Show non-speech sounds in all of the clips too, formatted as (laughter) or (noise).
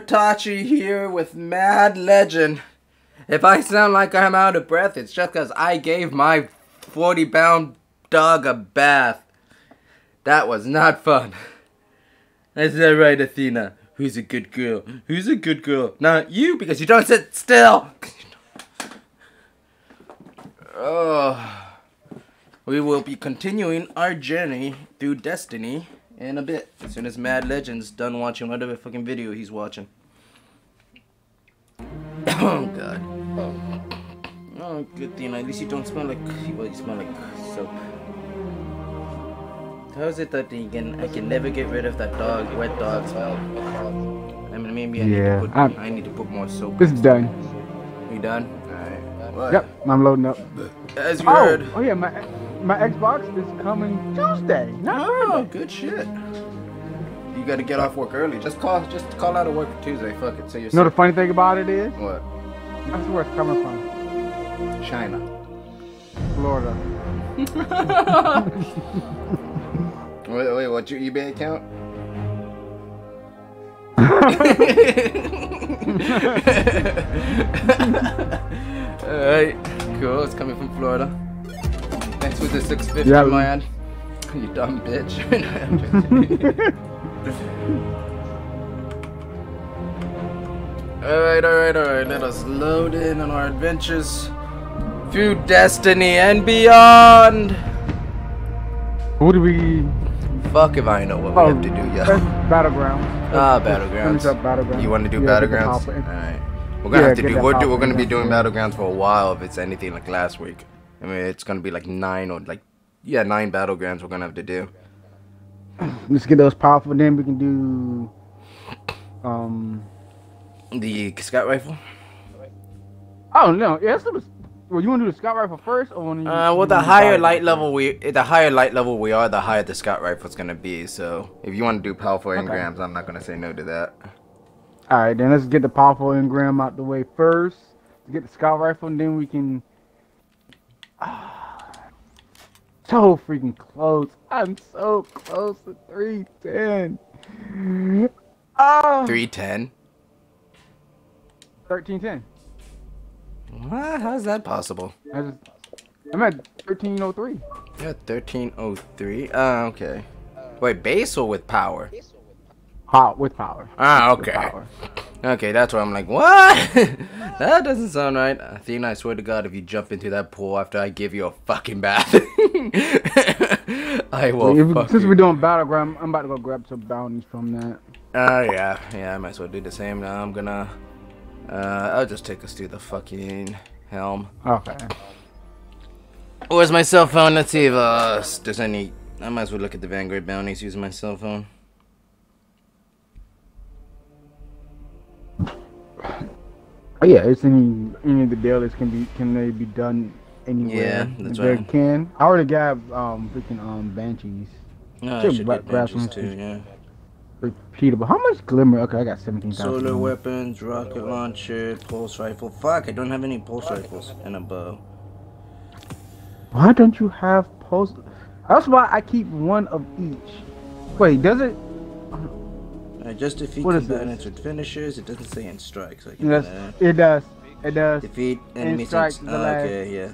Tatchi here with Mad Legend. If I sound like I'm out of breath, it's just because I gave my 40 pound dog a bath. That was not fun. Is that right, Athena? Who's a good girl? Who's a good girl? Not you, because you don't sit still. Oh. We will be continuing our journey through Destiny in a bit. As soon as Mad Legend's done watching whatever fucking video he's watching. (coughs) oh god. Oh. Oh, good thing. At least you don't smell like well, you smell like soap. How is it that you can I can never get rid of that dog wet dog smell? I mean maybe I Yeah, need to put I'm- I need to put more soap. This is done. You done? Alright. Yep, I'm loading up. As you Oh, heard. oh yeah, my my Xbox is coming Tuesday. Not Oh, Thursday. good shit. You gotta get off work early. Just call just call out of work Tuesday. Fuck it. So you're You know the funny thing about it is, What? that's where it's coming from. China. Florida. (laughs) Wait, wait, what's your eBay account? (laughs) (laughs) Alright, cool. It's coming from Florida. Thanks for the 650, Yeah. man. (laughs) You dumb bitch. (laughs) (laughs) alright, alright, alright. Let us load in on our adventures through Destiny and beyond. Who do we? Fuck if I know what we Oh, have to do, that's yo. Battlegrounds. Ah, Battlegrounds. Battlegrounds. You want to do Yeah, Battlegrounds? Alright. We're gonna Yeah, have to do. We're, do, we're gonna be doing. Battlegrounds for a while if it's anything like last week. I mean, it's gonna be like nine or like yeah, nine Battlegrounds we're gonna have to do. (clears throat) Let's get those powerful. Then we can do. Um. The scout rifle. Oh no! Yeah, let's do this. Well, you want to do the scout rifle first, or to? Uh, well, the higher light level we, the higher light level we are, the higher the scout rifle's gonna be. So if you want to do powerful Okay. engrams, I'm not gonna say no to that. All right, then let's get the powerful engram out the way first. Get the scout rifle, and then we can. Ah, (sighs) so freaking close! I'm so close to three ten. Oh, Three ten. thirteen ten. What? How's that possible? I just, I'm at thirteen oh three. Yeah, thirteen oh three. Ah, okay. Wait, base or with power? Power with power. Ah, With okay. Okay, that's where I'm like, what? (laughs) that doesn't sound right. Athena, I swear to God, if you jump into that pool after I give you a fucking bath, (laughs) I will If- fuck since you. we're doing battleground, I'm about to go grab some bounties from that. Oh, yeah. Yeah, I might as well do the same now. I'm gonna... Uh, I'll just take us to the fucking helm. Okay. Where's my cell phone? Let's see if uh, there's any... I might as well look at the Vanguard bounties using my cell phone. Yeah, it's any any of the dailies can be can they be done anywhere? Yeah, that's if they right. can. I already got um freaking um banshees. No, I Should should get some too, yeah. Repeatable. How much glimmer? Okay, I got seventeen Solar weapons, rocket launcher, pulse rifle. Fuck, I don't have any pulse rifles and a bow. Why don't you have pulse? That's why I keep one of each. Wait, does it? Just defeat combatants with finishers. It doesn't say in strikes. Can Yes, it does. It does. defeat enemies. strikes in, the last. okay, yeah.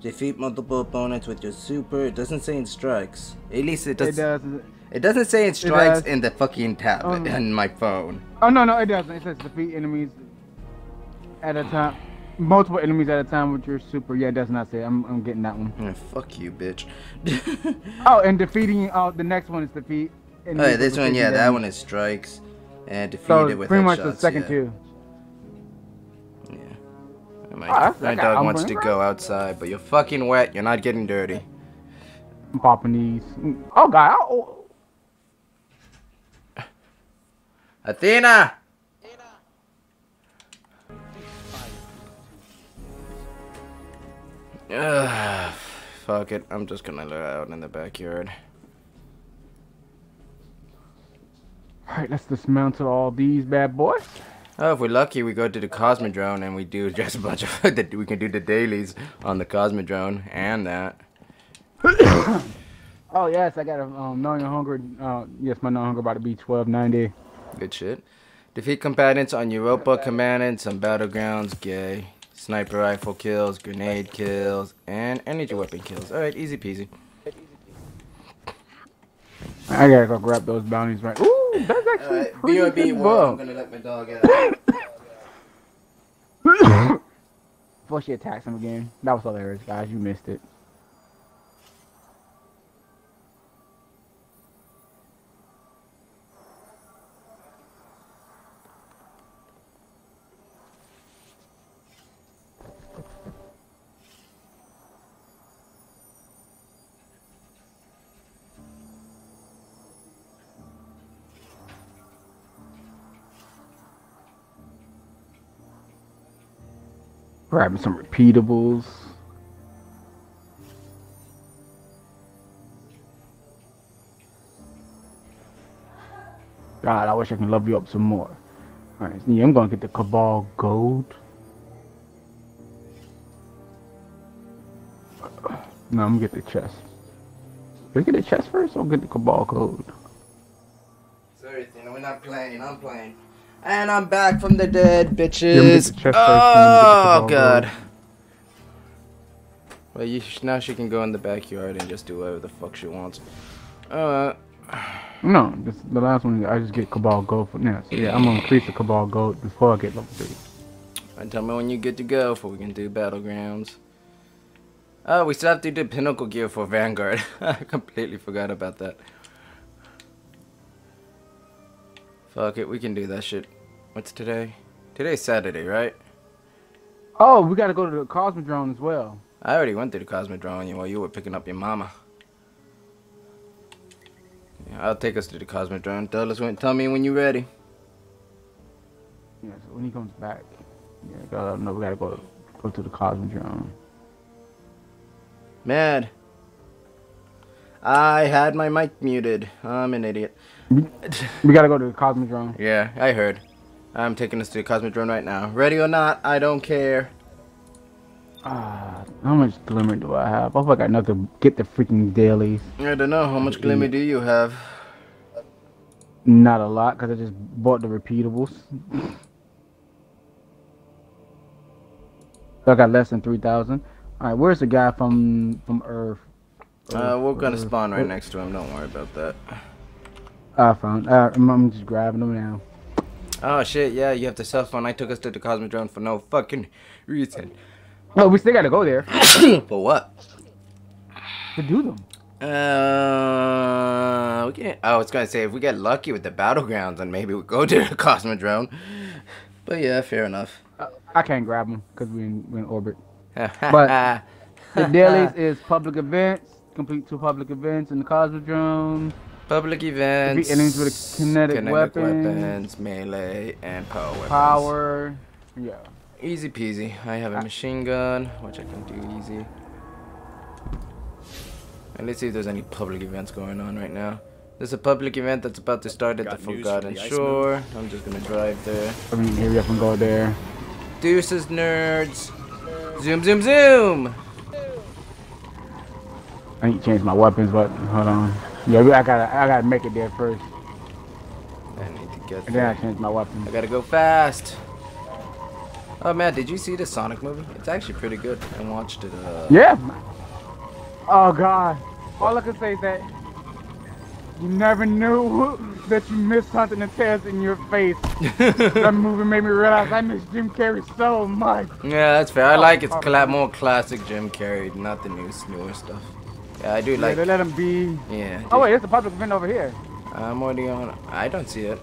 Defeat multiple opponents with your super. It doesn't say in strikes. At least it does. It does. It doesn't say in strikes does. in the fucking tablet Um, (laughs) in my phone. Oh no, no, it doesn't. It says defeat enemies at a time, multiple enemies at a time with your super. Yeah, it does not say. I'm, I'm getting that one. Yeah, fuck you, bitch. (laughs) Oh, and defeating. Oh, the next one is defeat. Oh, yeah, this one, yeah, that one is strikes. And defeated So with pretty much the second yeah. two. Yeah. My, Oh, my dog I'm wants to go outside, but you're fucking wet. You're not getting dirty. I'm popping these. Oh god. Oh, Athena! Ugh, (sighs) fuck it. I'm just gonna let out in the backyard. All right, let's dismantle all these bad boys. Oh, if we're lucky, we go to the Cosmodrome and we do (laughs) just a bunch of. the- we can do the dailies on the Cosmodrome and that. (coughs) Oh yes, I got a um, Gnawing Hunger. Uh, yes, my Gnawing Hunger about to be twelve ninety. Good shit. Defeat combatants on Europa Command and some battlegrounds. Gay. Sniper rifle kills, grenade kills, and energy weapon kills. Alright, easy peasy. I gotta go grab those bounties right. Ooh, that's actually Alright, pretty BRB good. I'm gonna let my dog out. (coughs) Before she attacks him again. That was hilarious, guys. You missed it. Grabbing some repeatables. God, I wish I can love you up some more. Alright, I'm gonna get the Cabal Gold. No, I'm gonna get the chest. Did I get the chest first or get the Cabal Gold? Sorry, Tina, we're not playing. I'm playing. And I'm back from the dead, bitches. the Oh, and then get the ball God. Well, you, now she can go in the backyard and just do whatever the fuck she wants. Uh, No, this, the last one I just get Cabal Gold for now. So yeah, I'm gonna increase the Cabal Gold before I get level three. and tell me when you get to go for we can do battlegrounds. Oh, we still have to do pinnacle gear for Vanguard. (laughs) I completely forgot about that. Fuck it, we can do that shit. What's today? Today's Saturday, right? Oh, we gotta go to the Cosmodrome as well. I already went through the Cosmodrome while you were picking up your mama. Yeah, I'll take us to the Cosmodrome. Tell us when. Tell me when you're ready. Yeah, so when he comes back, yeah, gotta, no, we gotta go go to the Cosmodrome. Mad. I had my mic muted. I'm an idiot. We gotta go to the Cosmodrome. yeah, I heard. I'm taking us to the Cosmodrome right now. Ready or not, I don't care. Ah, how much glimmer do I have? I hope I got enough to get the freaking dailies. I don't know. How much glimmer do you have? Not a lot, cause I just bought the repeatables. so I got less than three thousand. All right, where's the guy from from Earth? Uh, we're gonna Earth, spawn right Earth. next to him. Don't worry about that. I found. Uh, I'm, just grabbing them now. Oh shit, yeah, you have the cell phone. I took us to the Cosmodrome for no fucking reason. Oh, we still gotta go there (coughs) for what? to do them. Uh, we can't. I was gonna say if we get lucky with the battlegrounds, then maybe we go to the Cosmodrome. But yeah, fair enough. Uh, I can't grab them because we in, we in orbit. (laughs) but The dailies is public events. Complete two public events in the Cosmodrome. Public events, enemies with kinetic weapons. weapons, melee, and power weapons. Power. Yeah. Easy peasy. I have a ah. machine gun, which I can do easy. And let's see if there's any public events going on right now. There's a public event that's about to start at Got the Forgotten the Shore. I'm just gonna drive there. I mean, here we up and go there. Deuces, nerds. Zoom, zoom, zoom. I need to change my weapons, but hold on. Yeah, I gotta, I gotta make it there first, I need to get then I there. change my weapons. I gotta go fast. Oh man, did you see the Sonic movie? It's actually pretty good. I watched it. Uh, Yeah. Oh God. All I can say is that you never knew (laughs) that you missed something the tears in your face. (laughs) that movie made me realize I miss Jim Carrey so much. Yeah, that's fair. I like it's cla- more classic Jim Carrey, not the new newer stuff. Yeah, I do Yeah, like. they let him be. Yeah. Oh wait, there's a public event over here. I'm already on. I don't see it.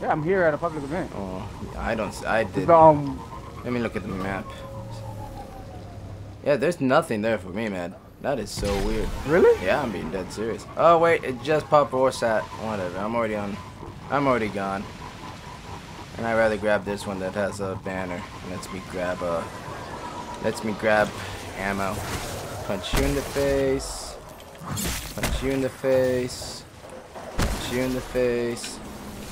Yeah, I'm here at a public event. Oh, I don't. See, I did. Um, Let me look at the map. Yeah, there's nothing there for me, man. That is so weird. really? Yeah, I'm being dead serious. Oh wait, it just popped Orsat. Whatever. I'm already on. I'm already gone. And I'd rather grab this one that has a banner. Lets me grab a. Lets me grab ammo. Punch you in the face. Punch you in the face. Punch you in the face.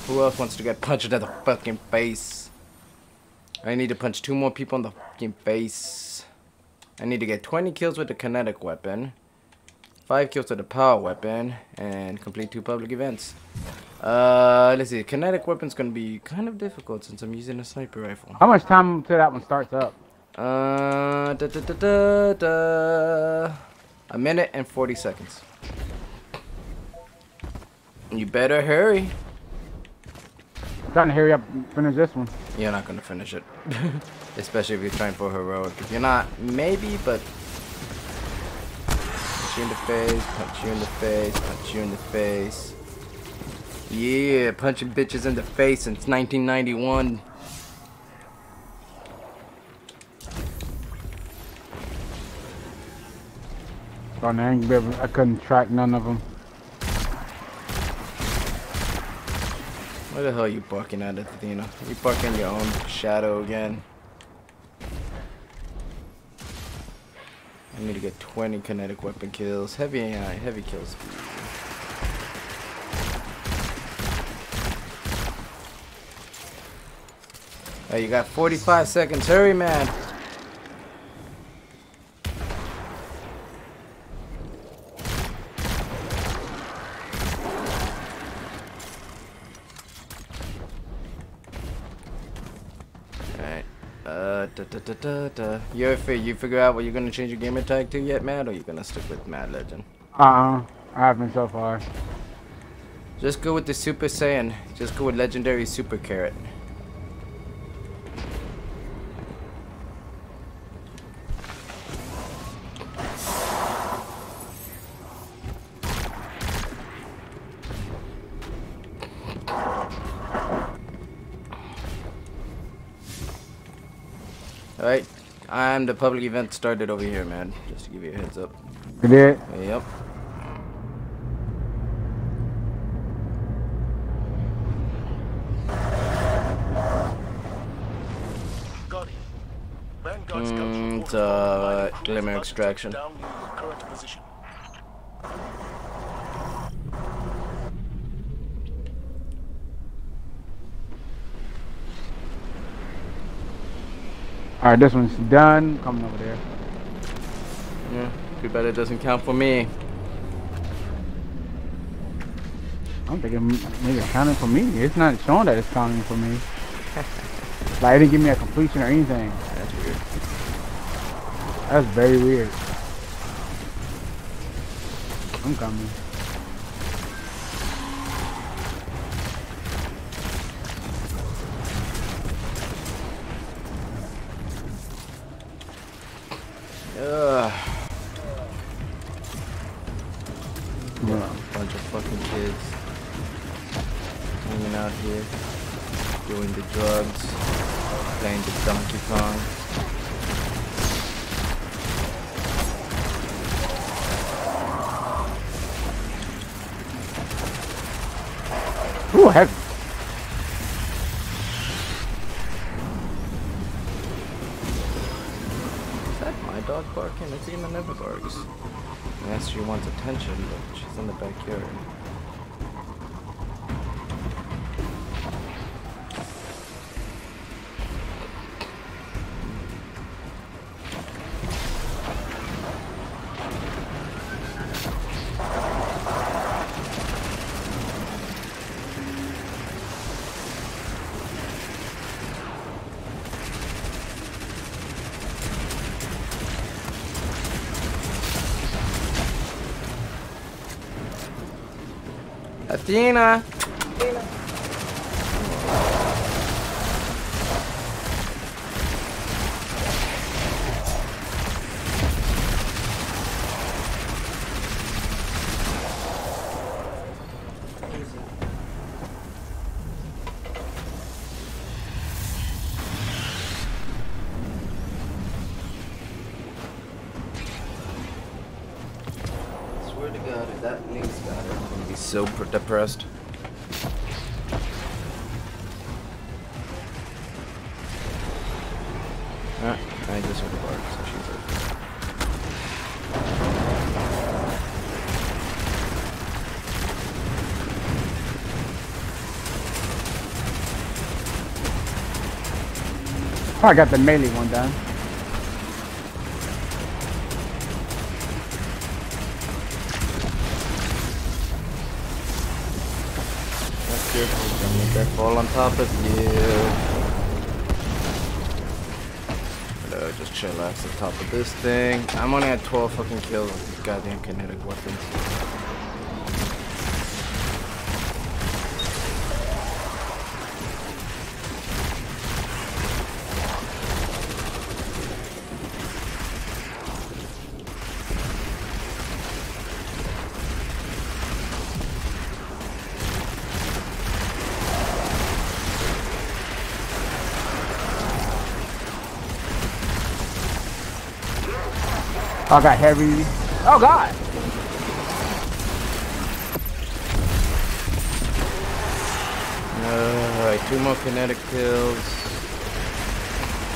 Who else wants to get punched in the fucking face? I need to punch two more people in the fucking face. I need to get 20 kills with the kinetic weapon, 5 kills with the power weapon, and complete two public events. Uh, let's see. Kinetic weapon's gonna be kind of difficult since I'm using a sniper rifle. How much time till that one starts up? Uh, da, da, da, da, da. a minute and 40 seconds. You better hurry. I'm trying to hurry up and finish this one. You're not gonna finish it. (laughs) Especially if you're trying for heroic. If you're not, maybe, but... Punch you in the face, punch you in the face, punch you in the face. Yeah, punching bitches in the face since 1991. Oh, man, I couldn't track none of them. What the hell are you barking at, Athena? You barking your own shadow again. I need to get 20 kinetic weapon kills. Heavy AI, heavy kills. Hey, you got 45 seconds. Hurry, man. Alright. Uh, da, da. You figure out what you're gonna change your gamer tag to yet, Matt, or you gonna stick with Mad Legend? Uh-uh. I haven't so far. Just go with the Super Saiyan. Just go with Legendary Super Carrot. The public event started over here, man. Just to give you a heads up. You did? Yep. Guardian. Vanguard scouts Mm, report it's, uh, Allied glimmer forces extraction. down near your current position. Alright, this one's done. Coming over there. Yeah, too bad it doesn't count for me. I'm thinking maybe it's counting for me. It's not showing that it's counting for me. (laughs) like, it didn't give me a completion or anything. That's weird. That's very weird. I'm coming. Athena! Swear to I just heard a bark, so she's okay. Oh, I got the melee one done. That fall on top of you. Just chillax on top of this thing. I'm only at 12 fucking kills with these goddamn kinetic weapons. I got heavy. Oh god. Alright, two more kinetic kills.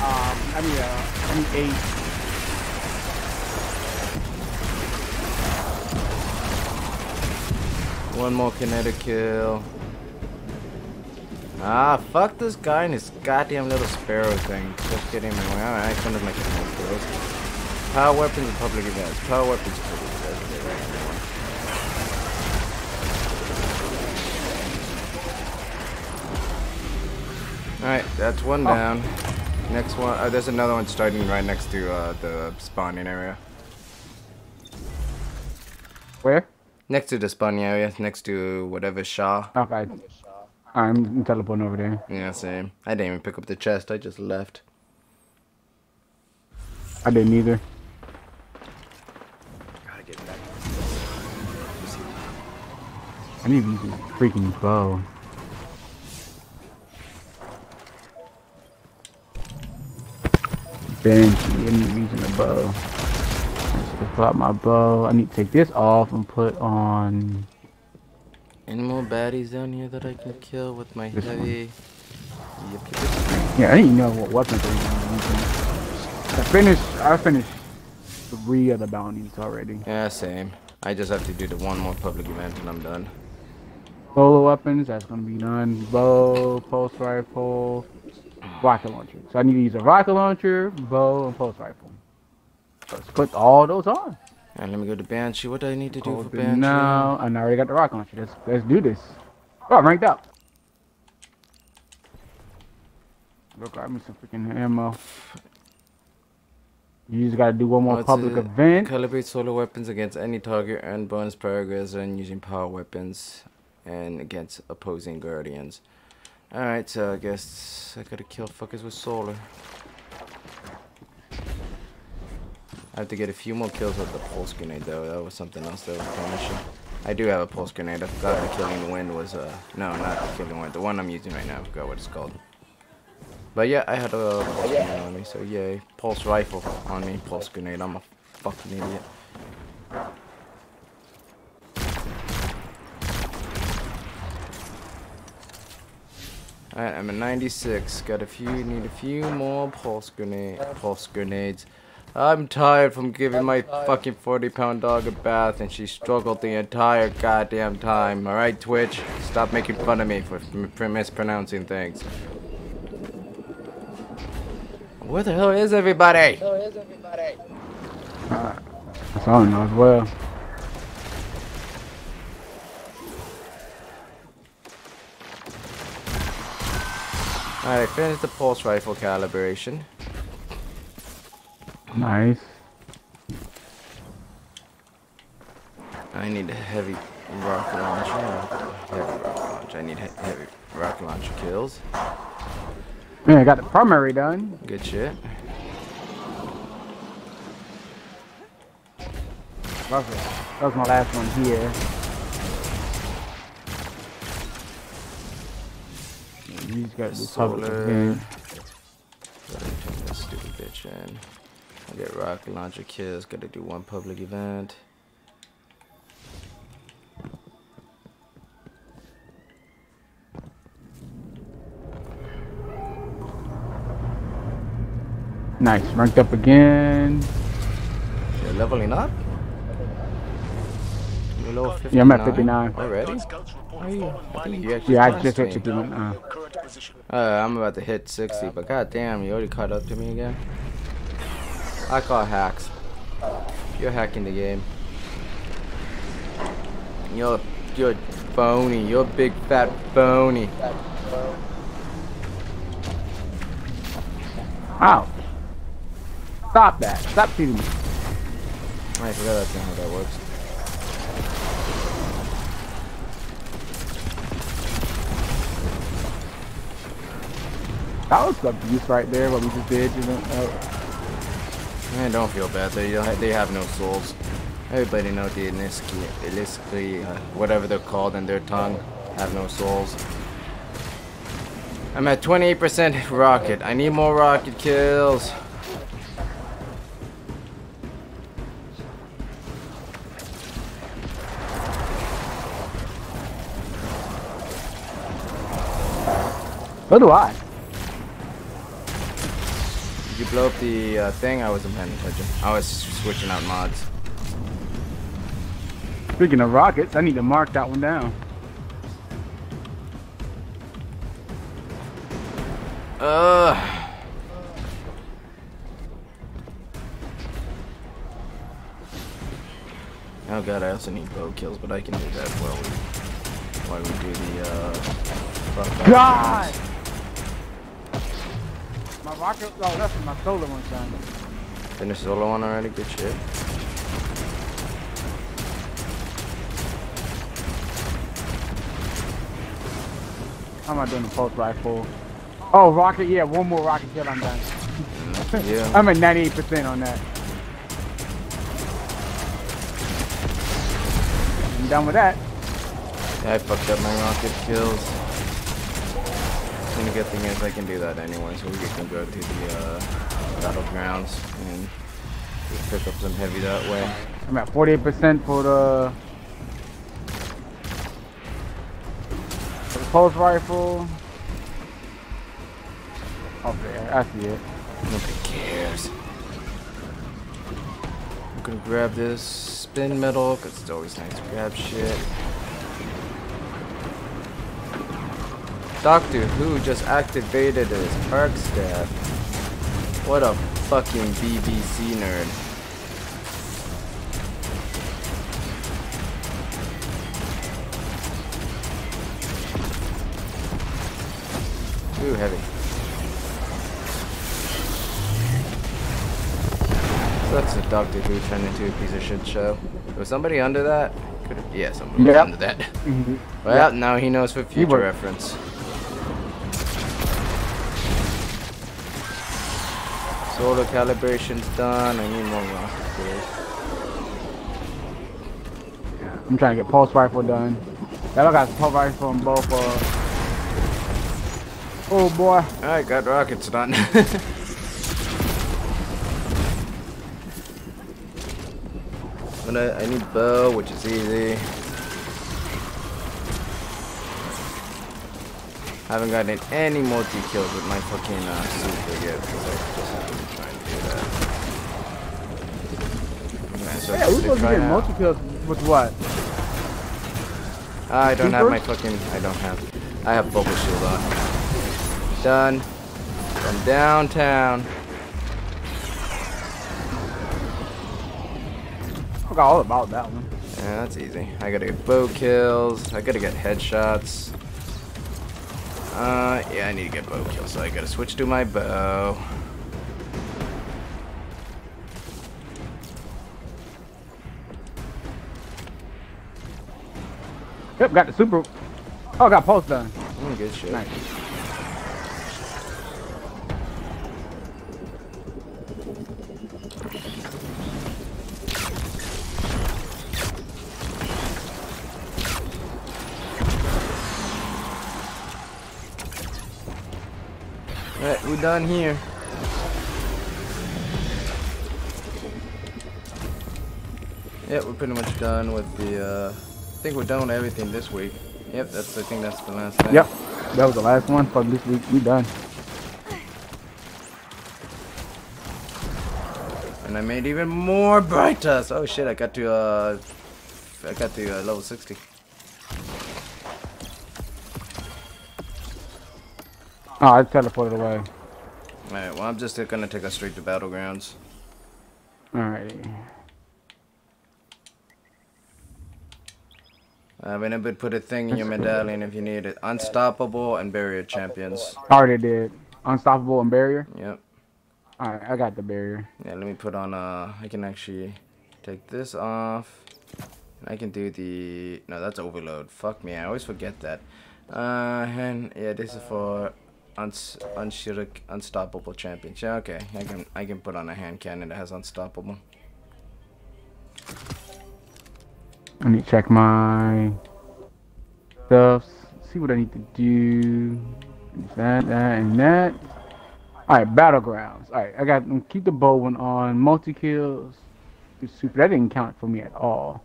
Um, I need uh, I need eight. One more kinetic kill. Ah, fuck this guy and his goddamn little sparrow thing. Just my way. Alright, I couldn't make it more kills. Power weapons and public events. Power weapons public events. Alright, that's one Oh. down. Next one, uh, there's another one starting right next to uh, the spawning area. Where? Next to the spawning area, next to whatever Shaw. Okay. I'm teleporting over there. Yeah, same. I didn't even pick up the chest, I just left. I didn't either. I need to use this freaking bow. Bench, I need using the bow. Let's pull out my bow. I need to take this off and put on. Any more baddies down here that I can kill with my This heavy? Yep. Yeah, I didn't know what weapons I was using. I finished. I finished three of the bounties already. Yeah, same. I just have to do the one more public event and I'm done. Solo weapons, that's gonna be none. Bow, pulse rifle, rocket launcher. So I need to use a rocket launcher, bow, and pulse rifle. So let's put all those on. And let me go to Banshee. What do I need to do for Banshee? now, and I already got the rocket launcher. Let's let's do this. Oh, I'm ranked up. Look, grab me some freaking ammo. You just gotta do one more What's public it? event. Calibrate solar weapons against any target and bonus progress and using power weapons and against opposing guardians. Alright, so I guess I gotta kill fuckers with solar. I have to get a few more kills with the pulse grenade though. That was something else that was punishing. I do have a pulse grenade. I forgot the killing wind was uh no not the killing wind. The one I'm using right now. I forgot what it's called. But yeah, I had a pulse grenade on me, so yay. Pulse rifle on me, pulse grenade. I'm a fucking idiot. Alright, I'm at 96. Got a few, need a few more pulse grenade, pulse grenades. I'm tired from giving my fucking 40 pound dog a bath and she struggled the entire goddamn time. Alright, Twitch? Stop making fun of me for, for mispronouncing things. Where the hell is everybody? That's all I know as well. Alright, finish the pulse rifle calibration. Nice. I need a heavy rocket launcher. Heavy rocket launcher. I need he heavy rocket launcher kills. Man, I got the primary done. Good shit. That was my last one here. He's got the public Solar. turn this stupid bitch in. I get rocket launcher kills. Gotta do one public event. Nice. Ranked up again. You're leveling up? You're level 59? Yeah, I'm at 59. Already? Vanguard scouts report Are you? fallen I think mining you actually Yeah, I passed just me. hit 61. Uh, current position. Uh, I'm about to hit 60, but goddamn, you already caught up to me again. I call hacks. You're hacking the game. You're, you're phony. You're a big fat phony. Ow. Stop that. Stop shooting me. I forgot that's not how that works. That was abuse right there, what we just did. You know, uh, Man, don't feel bad. They they have no souls. Everybody know the Iniski, Iliski, uh, whatever they're called in their tongue, have no souls. I'm at 28% rocket. I need more rocket kills. so do I. Did you blow up the uh, thing? I wasn't paying attention. I was switching out mods. Speaking of rockets, I need to mark that one down. Ugh. Oh god, I also need bow kills, but I can do that while we while we do the uh God! rounds. My rocket, oh, that's my solar one's done. Finished solo one already, good shit. How am I doing the pulse rifle? Oh, rocket, yeah, one more rocket kill, I'm done. (laughs) Yeah. I'm at 98% on that. I'm done with that. Yeah, I fucked up my rocket kills. And the good thing is I can do that anyway, so we can go to the uh, battlegrounds and just pick up some heavy that way. I'm at 48% for the, for the pulse rifle. Okay, I see it. Nobody cares. I'm gonna grab this spin metal, cause it's always nice to grab shit. Doctor Who just activated his Arc Staff. What a fucking BBC nerd. Too heavy. That's a Doctor Who turned into a piece of shit show. Was somebody under that? Could have, yeah, somebody was under that. Mhm. Well, now he knows for future reference. Solar calibration's done. I need more rockets. I'm trying to get pulse rifle done. Y'all got pulse rifle on both. Uh... Oh boy. I got rockets done. (laughs) I need bow, which is easy. I haven't gotten any multi kills with my fucking uh, super yet because I just haven't been trying to do that. So Yeah, we're gonna supposed to get multi kills with what? I don't have my fucking. I don't have. I have bubble shield on. Done. From downtown. I forgot all about that one. Yeah, that's easy. I gotta get bow kills. I gotta get headshots. Uh, yeah, I need to get bow kills, so I gotta switch to my bow. Got the super. Oh, got pulse done. Mm, good shit. Nice. Alright, we're done here. Yeah, we're pretty much done with the, uh, think we're done with everything this week. Yep, that's, I think that's the last thing. Yep, that was the last one for this week. We done. And I made even more Bright Dust. Oh shit, I got to, uh, I got to uh, level 60. Oh, I teleported away. Alright, well I'm just gonna take us straight to Battlegrounds. Alright. Uh, would put a thing in your medallion if you need it. Unstoppable and barrier champions. Already did. Unstoppable and barrier. Yep. Alright, I got the barrier. Yeah, let me put on, uh, I can actually take this off. I can do the, no, that's overload. Fuck me, I always forget that. Uh, and yeah, this is for uns Unstoppable Champions. Yeah, okay, I can, I can put on a hand cannon that has Unstoppable. Let me check my stuff. See what I need to do. That, that, and that. Alright, battlegrounds. Alright, I got keep the bow one on. Multi kills. Super. That didn't count for me at all.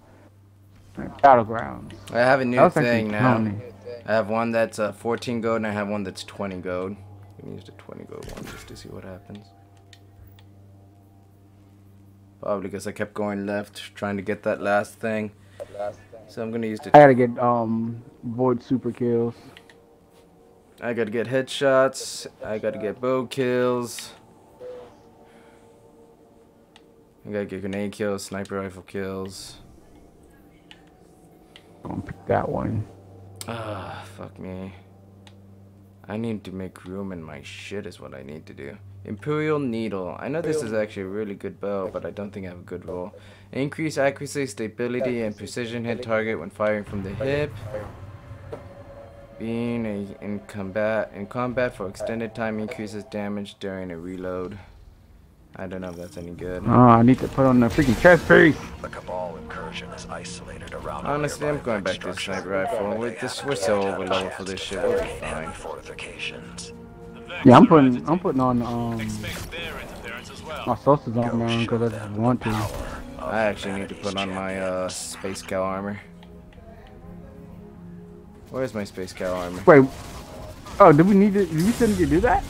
Alright, battlegrounds. I have a new thing now. counting. I have one that's uh, 14 gold and I have one that's 20 gold. I'm gonna use the 20 gold one just to see what happens. Probably because I kept going left trying to get that last thing. So I'm gonna use the. I gotta get um void super kills. I gotta get headshots. I gotta get bow kills. I gotta get grenade kills, sniper rifle kills. I'm gonna pick that one. Ah, fuck me. I need to make room in my shit is what I need to do. Imperial Needle. I know this is actually a really good bow, but I don't think I have a good roll. Increase accuracy, stability, and precision hit target when firing from the hip. Being a, in combat in combat for extended time increases damage during a reload. I don't know if that's any good. Oh, I need to put on the freaking chest piece. The Cabal incursion is isolated around. Honestly, I'm going back to the sniper rifle. where We're, they this, we're so to over level for this shit. We'll be fine. Fortifications. Yeah, I'm putting I'm putting on um Expect their interference as well. my sauces on man because I just want to. I actually need to put on my uh, space cow armor. Where's my space cow armor? Wait. Oh, did we need to? Did we still need to do that?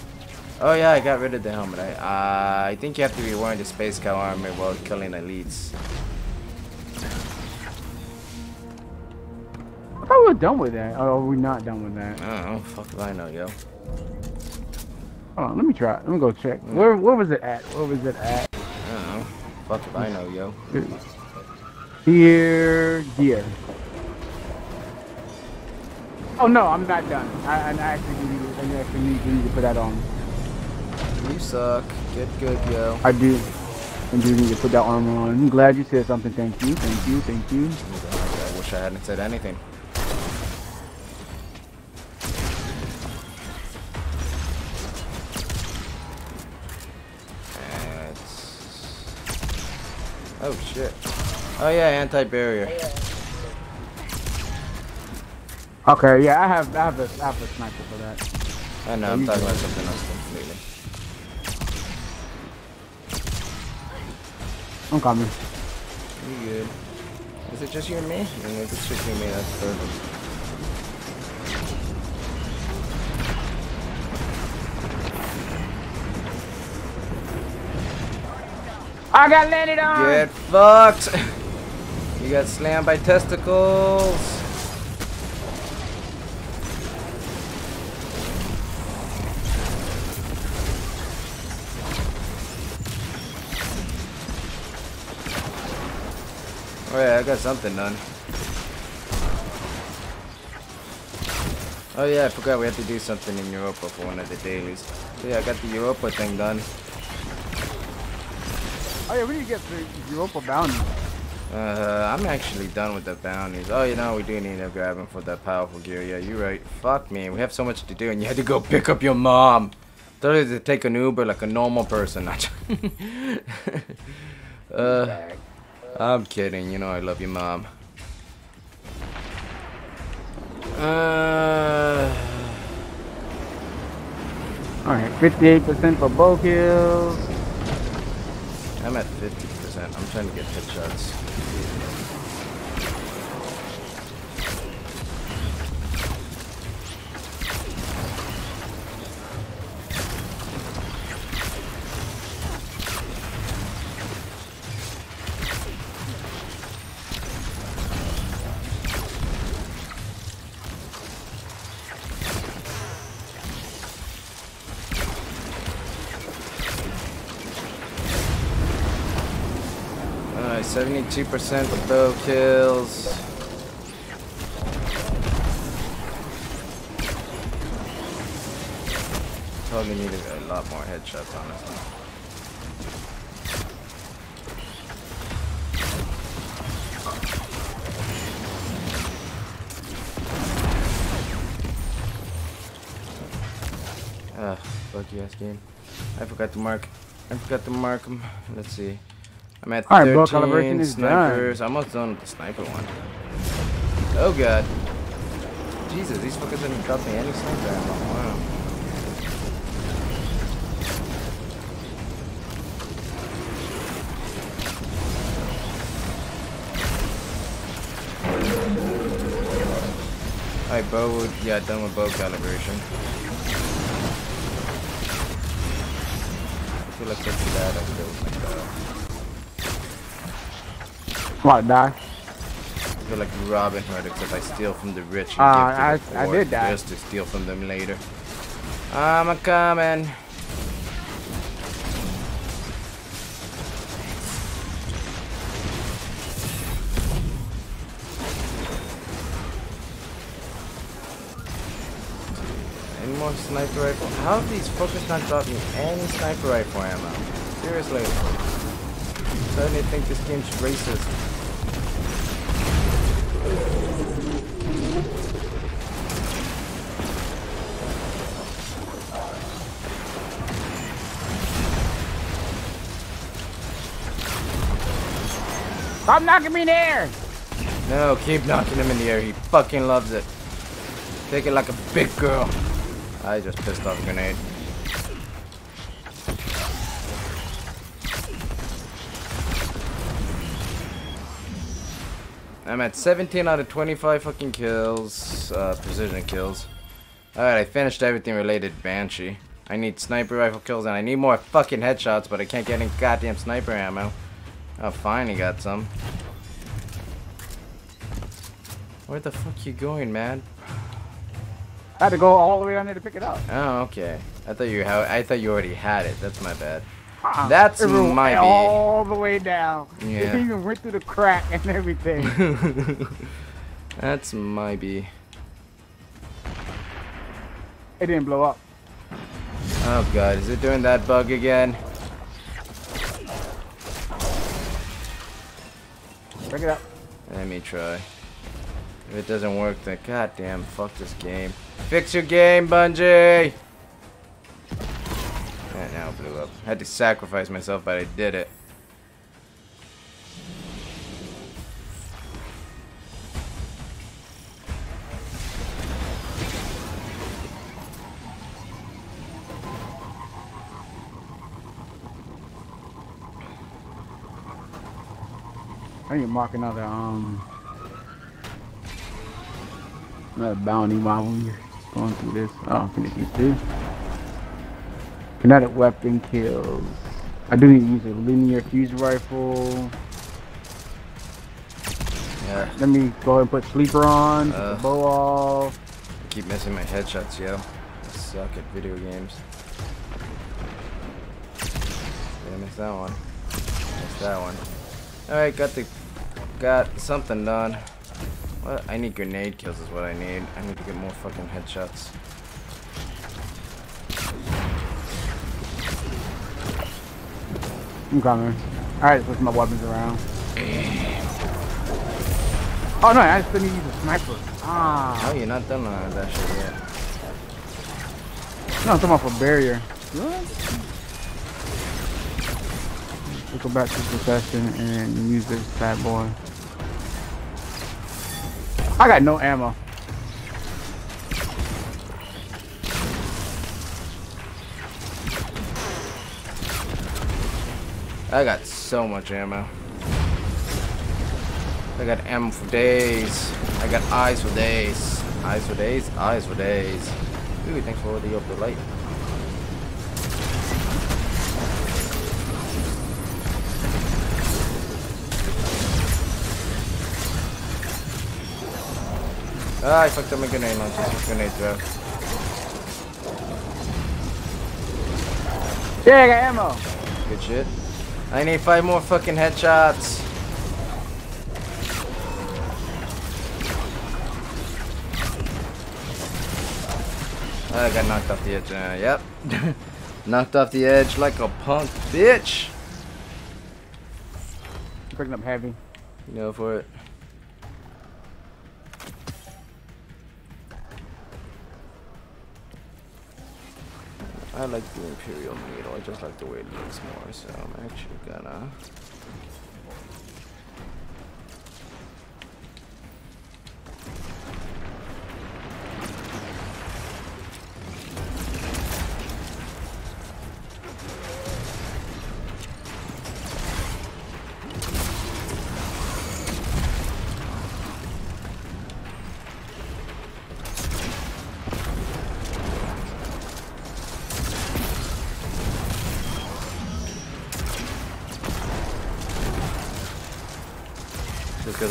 Oh yeah, I got rid of the helmet. I uh, I think you have to be wearing the space cow armor while killing elites. I thought we were done with that. Oh, are we not done with that? I don't know. Fuck if I know, yo. Hold on, let me try. Let me go check. Where where was it at? Where was it at? I don't know. Fuck if I know, yo. Here, here. Oh no, I'm not done. I, I actually need, I actually need, need to put that on. You suck. Get good, yo. I do. I do need to put that armor on. I'm glad you said something. Thank you. Thank you. Thank you. I wish I hadn't said anything. Oh shit. Oh yeah, anti-barrier. Okay, yeah, I have I have a I have a sniper for that. I know, I'm talking about something else completely. I'm coming. You good. Is it just you and me? I mean, if it's just you and me, that's perfect. I got landed on. Get fucked! You got slammed by testicles! Oh yeah, I got something done. Oh yeah, I forgot we had to do something in Europa for one of the dailies. Yeah, I got the Europa thing done. Oh yeah, we need to get the Europa bounty. Uh, I'm actually done with the bounties. Oh, you know, we do need to grab him for that powerful gear. Yeah, you're right. Fuck me. We have so much to do, and you had to go pick up your mom. Told you to take an Uber like a normal person. (laughs) Not (laughs) uh, I'm kidding. You know I love your mom. Uh, Alright, 58% for bow kills. I'm at 50%. I'm trying to get headshots. 2% with throw kills. Probably need a lot more headshots, honestly. Ugh, fuck you ass game. I forgot to mark. I forgot to mark him. Let's see. I'm at Alright, bro, 13 calibration is done. snipers. I'm almost done with the sniper one. Oh god. Jesus, these fuckers didn't drop me any sniper ammo. Wow. Alright, bow. Yeah, done with bow calibration. I feel like that's bad. I feel like uh, What, die? I feel like Robin Hood, except I steal from the rich and Uh, give to the I- I poor, did that. just to steal from them later. I'm a coming. Any more sniper rifle? How have these fuckers not dropped me any sniper rifle ammo? Seriously. Starting to think this game's racist. Stop knocking me in the air! No, keep knocking him in the air. He fucking loves it. Take it like a big girl. I just pissed off a grenade. I'm at 17 out of 25 fucking kills, uh, precision kills. Alright, I finished everything related Banshee. I need sniper rifle kills and I need more fucking headshots, but I can't get any goddamn sniper ammo. Oh, finally got some. Where the fuck you going, man? I had to go all the way down there to pick it up. Oh, okay. I thought you ha I thought you already had it. That's my bad. Uh-uh. That's It my bad. all the way down. Yeah. It even went through the crack and everything. (laughs) That's my B. it didn't blow up. Oh god, is it doing that bug again? Pick it up. Let me try. If it doesn't work, then goddamn, fuck this game. Fix your game, Bungie! That now blew up. had to sacrifice myself, but I did it. Mark another um another bounty while we're going through this. Oh, finish these two. Kinetic weapon kills. I do need to use a linear fuse rifle. Yeah, Let me go ahead and put sleeper on, put Uh. the bow off. I keep missing my headshots, yo. I suck at video games. I miss that one? Missed that one. Alright, got the got something done. What? I need grenade kills is what I need. I need to get more fucking headshots. I'm coming. Alright, switch my weapons around. Oh no, I still need to use a sniper. Ah. Oh, you're not done with that shit yet. No, I'm talking about for barrier. Let's go back to the session and use this bad boy. I got no ammo. I got so much ammo. I got ammo for days. I got eyes for days. Eyes for days. Eyes for days. Ooh, thanks for the up the light. Ah, I fucked up my grenade launcher. Grenade throw. Yeah, I got ammo. Good shit. I need five more fucking headshots. I got knocked off the edge. Uh, yep. (laughs) knocked off the edge like a punk bitch. Picking up heavy. Go for it. I like the Imperial needle. I just like the way it looks more. So I'm actually gonna.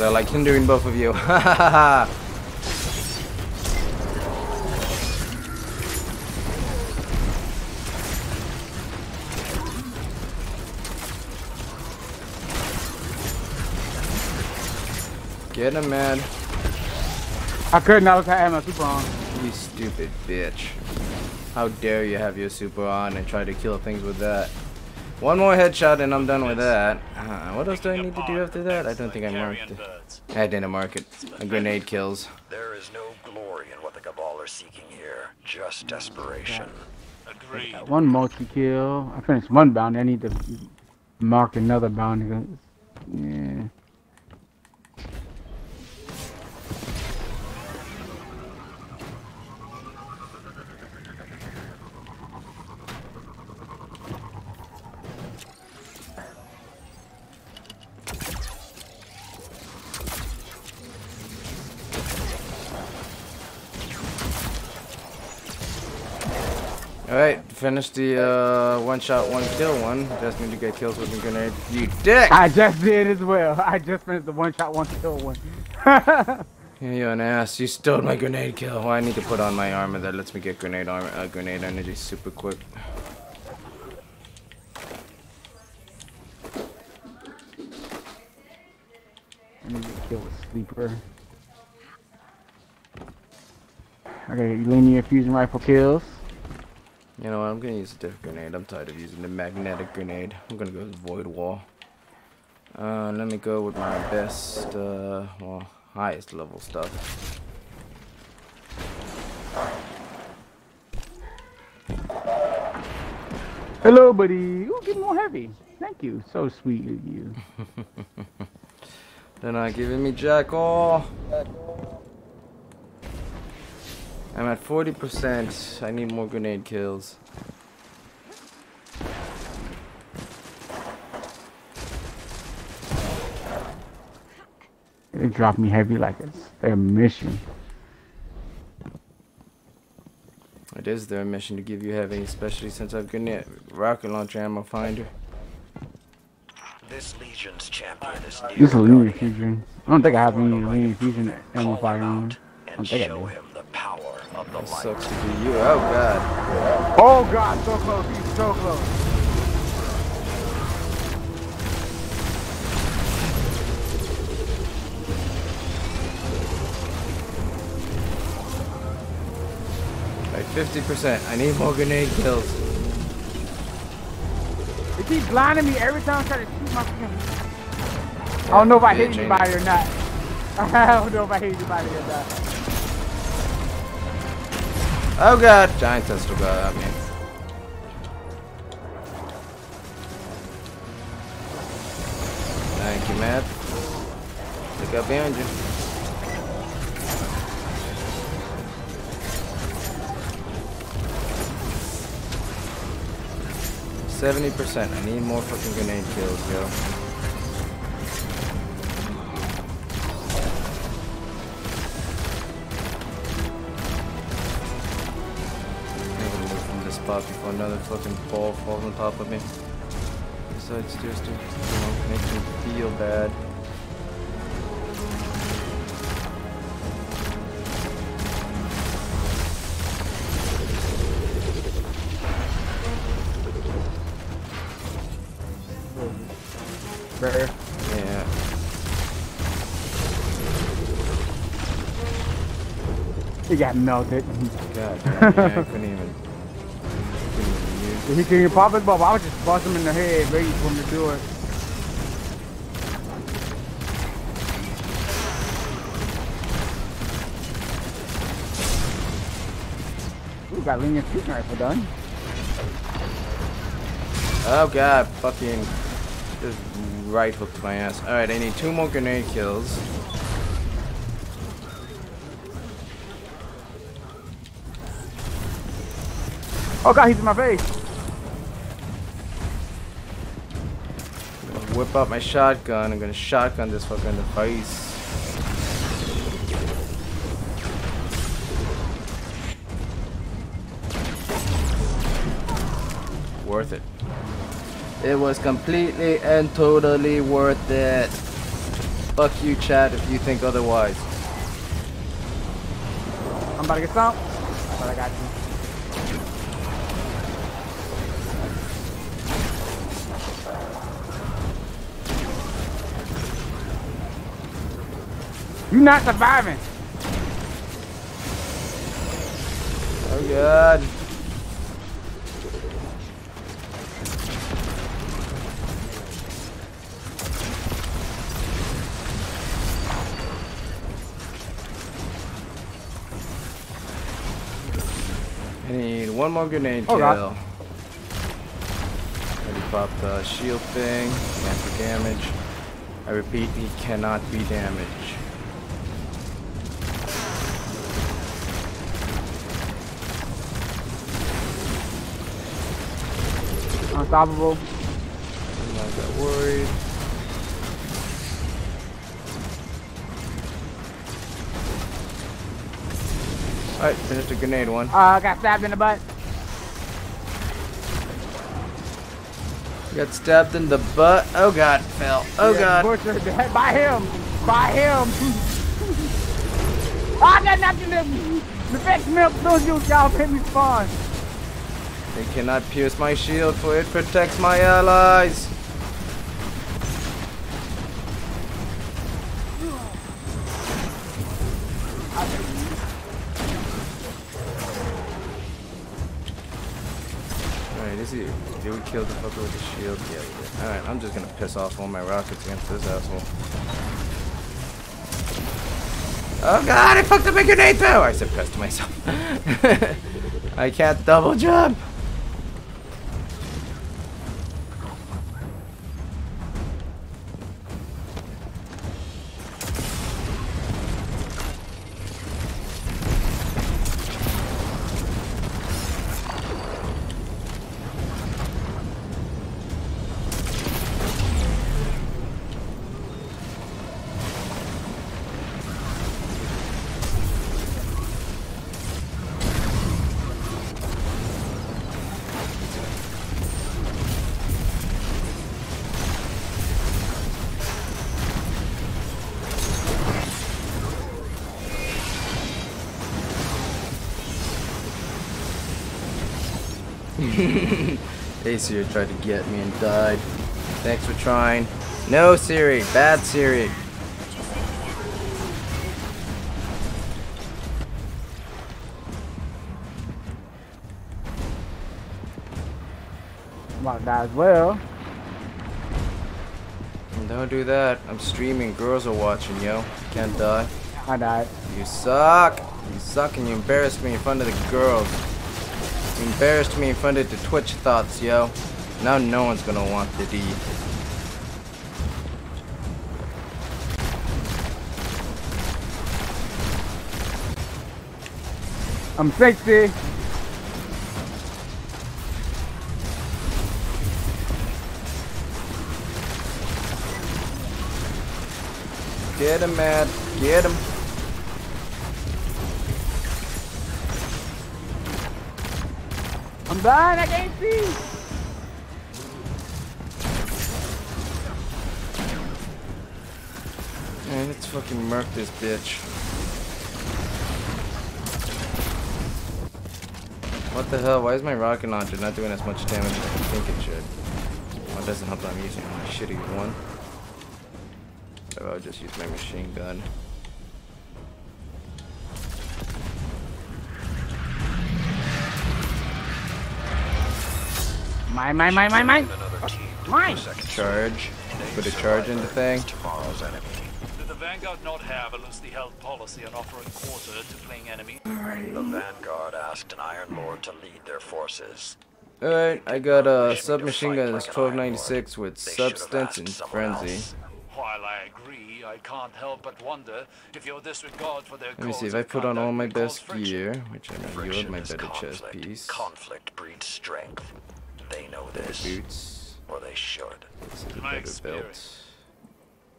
Because I like hindering both of you. (laughs) Get him, man. I couldn't. I was I had my super on. You stupid bitch. How dare you have your super on and try to kill things with that. One more headshot and I'm done with that. Uh, what else do I need to do after that? I don't think I marked it. birds. I didn't mark it. A grenade kills. There is no glory in what the Cabal are seeking here, just desperation. Agreed. One multi kill. I finished one bounty. I need to mark another bounty. 'cause- Yeah. Finish the uh, one shot, one kill one. Just need to get kills with the grenade. You dick! I just did as well. (laughs) I just finished the one shot, one kill one. (laughs) Yeah, you an ass. You stole my grenade kill. Well, I need to put on my armor that lets me get grenade armor, uh, grenade energy super quick. I need to kill a sleeper. Okay, linear fusion rifle kills. You know what? I'm gonna use a different grenade. I'm tired of using the magnetic grenade. I'm gonna go with void wall. Uh, let me go with my best, uh, well, highest level stuff. Hello, buddy. Ooh, getting more heavy. Thank you. So sweet of you. (laughs) They're not giving me jack all. I'm at 40%. I need more grenade kills. They drop me heavy like it's their mission. It is their mission to give you heavy, especially since I've grenade rocket launcher ammo finder. This Legion's champion is near This is a linear fusion. I don't think I have any Form a linear right fusion ammo call fire him on. out, I and don't think I show do. Him the power of the That light. sucks to be you. Oh god. Oh god, so close. He's so close. Like 50%. I need more grenade kills. It keeps blinding me every time I try to shoot my friend. I don't know if I hit anybody or not. (laughs) I don't know if I hit anybody or not. Oh god. Giant tester at me. Thank you, Matt. Look up behind you. Seventy percent. I need more fucking grenade kills, yo. Spot before another fucking ball falls on top of me. Besides, just to, you know, make me feel bad. Better. Yeah. He got melted. God damn, yeah, I couldn't even. (laughs) He couldn't pop his bubble. I was just bust him in the head, ready for him to do it. Ooh, got lenient shooting rifle done. Oh god, fucking just right hooked my ass. Alright, I need two more grenade kills. Oh god, he's in my face. Whip out my shotgun. I'm gonna shotgun this fucking device. Worth it. It was completely and totally worth it. Fuck you, chat, if you think otherwise. I'm about to get some. But I got you. You not surviving. Oh god. I need one more grenade Oh, kill. God. Already popped the shield thing. Can't be damaged. I repeat, he cannot be damaged. Unstoppable. I'm not that worried. Alright, finished a grenade one. Uh, I got stabbed in the butt. Got stabbed in the butt. Oh god, fell. Oh Yeah, god. Butchered (laughs) by him. By him. (laughs) I got nothing to the best milk those you y'all made me spawn. They cannot pierce my shield for it protects my allies. Alright, is he did we kill the fucker with the shield? Yeah we did. Alright, I'm just gonna piss off all my rockets against this asshole. Oh god, I fucked up my grenade throw! I said to myself. (laughs) I can't double jump! (laughs) Acer tried to get me and died. Thanks for trying. No, Siri. Bad Siri. I'm about to die as well. Don't do that. I'm streaming. Girls are watching, yo. Can't die. I died. You suck. You suck and you embarrassed me in front of the girls. Embarrassed me in front of the Twitch thoughts, yo. Now no one's gonna want the D. I'm sexy. Get him, Matt. Get him. Blind. I can't see. Man, let's fucking murk this bitch. What the hell? Why is my rocket launcher not doing as much damage as I think it should? Well, it doesn't help that I'm using my shitty one. I'll just use my machine gun. Mine, mine, mine, mine, mine. Another team to Mine. Charge. Put a charge in the thing. Tomorrow's enemy. Did the Vanguard not have a loosely held policy on offering quarter to fleeing enemy? The Vanguard asked an Iron Lord to lead their forces. Alright, I got a Wish me submachine gun like that's 1296 with They substance and frenzy. While I agree, I can't help but wonder if your disregard for their Let me see if I put on all my best friction. gear, which I know you have my is better chest piece. Conflict breeds strength. They know this, boots. or they should. This is In my experience.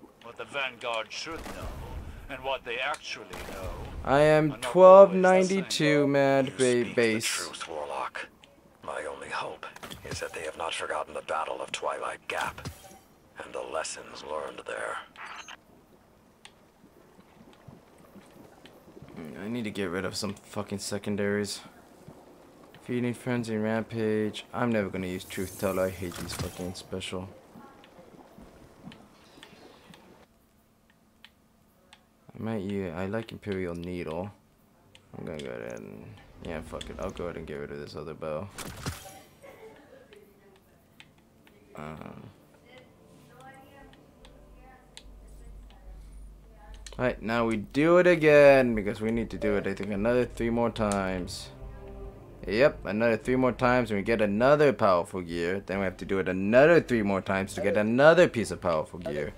belt. What the Vanguard should know, and what they actually know. I am I'm not always the 1292 mad You ba speak the base. truth, Warlock. My only hope is that they have not forgotten the Battle of Twilight Gap and the lessons learned there. I need to get rid of some fucking secondaries. Feeding frenzy, rampage. I'm never gonna use truth teller. I hate these fucking special. I might use. I like imperial needle. I'm gonna go ahead and yeah, fuck it. I'll go ahead and get rid of this other bow. Um, Alright, now we do it again because we need to do it, I think, another three more times. Yep, another three more times and we get another powerful gear. Then we have to do it another three more times to get another piece of powerful gear.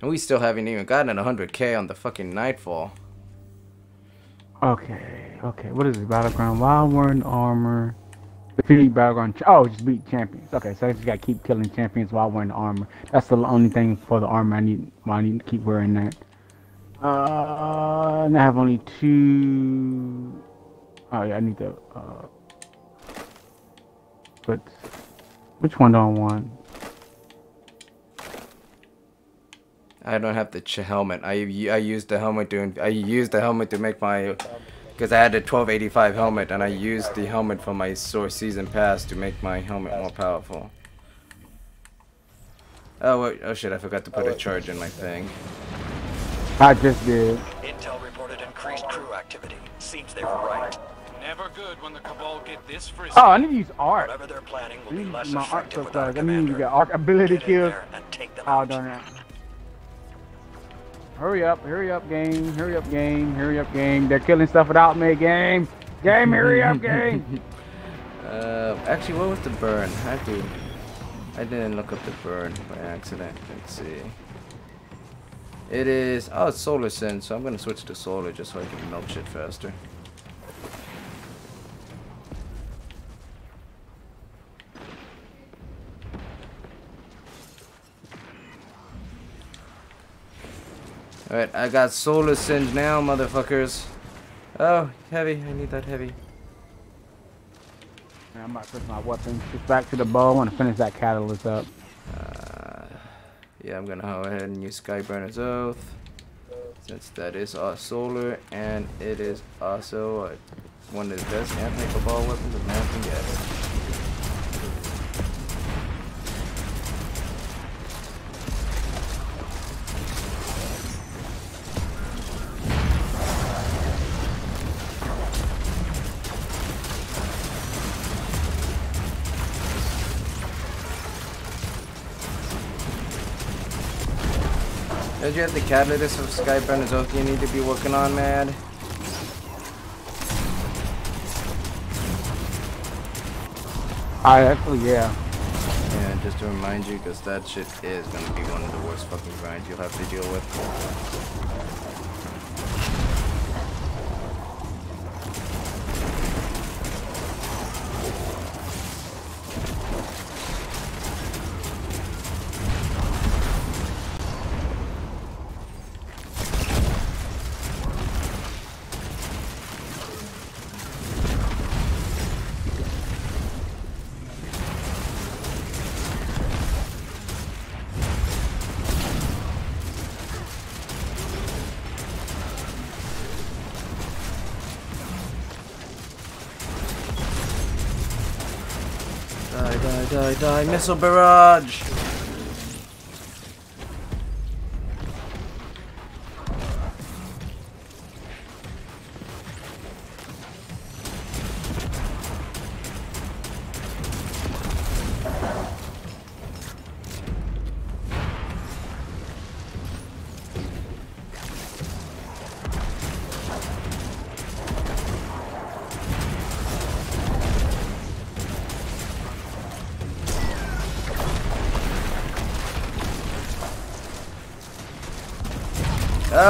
And we still haven't even gotten 100k on the fucking Nightfall. Okay, okay. What is it? Battleground, wild worn armor. Defeat battleground. Oh, just beat champions. Okay, so I just gotta keep killing champions while wearing the armor. That's the only thing for the armor I need. Why I need to keep wearing that. Uh, and I have only two. Oh yeah, I need to. Uh, but which one do I want? I don't have the helmet. I I used the helmet to I used the helmet to make my because I had a 1285 helmet and I used the helmet from my source season pass to make my helmet more powerful. Oh wait, oh shit! I forgot to put a charge in my thing. I just did. Intel reported increased crew activity. Seems they were right. Never good when the Cabal get this frisky. Oh, I need to use Arc. Whatever they're planning I will be need less my Arc effective so without a fast. I need to commander. get Arc ability Get kills. there and Oh darn it. Hurry up, hurry up, game, hurry up, game, hurry up, game. They're killing stuff without me, game. Game, hurry up, (laughs) game. Uh, actually, what was the burn? I have to. I didn't look up the burn by accident. Let's see. It is. Oh, it's solar singe, so I'm gonna switch to solar just so I can melt shit faster. Alright, I got solar singe now, motherfuckers. Oh, heavy. I need that heavy. I'm about to switch my weapons. Just back to the bow. I want to finish that catalyst up. Uh, yeah, I'm gonna go ahead and use Skyburner's Oath. Since that is uh, solar and it is also uh, one of the best anti-cabal weapons a man can Have the catalyst of Skyburner's Oath you need to be working on, man? I actually, yeah. Yeah, just to remind you, because that shit is gonna be one of the worst fucking grinds you'll have to deal with. Die, missile barrage!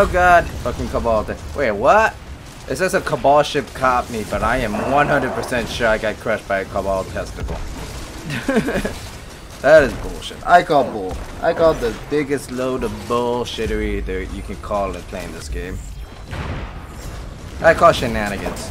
Oh god. Fucking Cabal. Wait, what? It says a Cabal ship caught me, but I am 100% sure I got crushed by a Cabal testicle. (laughs) that is bullshit. I call bull. I call the biggest load of bullshittery that you can call it playing this game. I call shenanigans.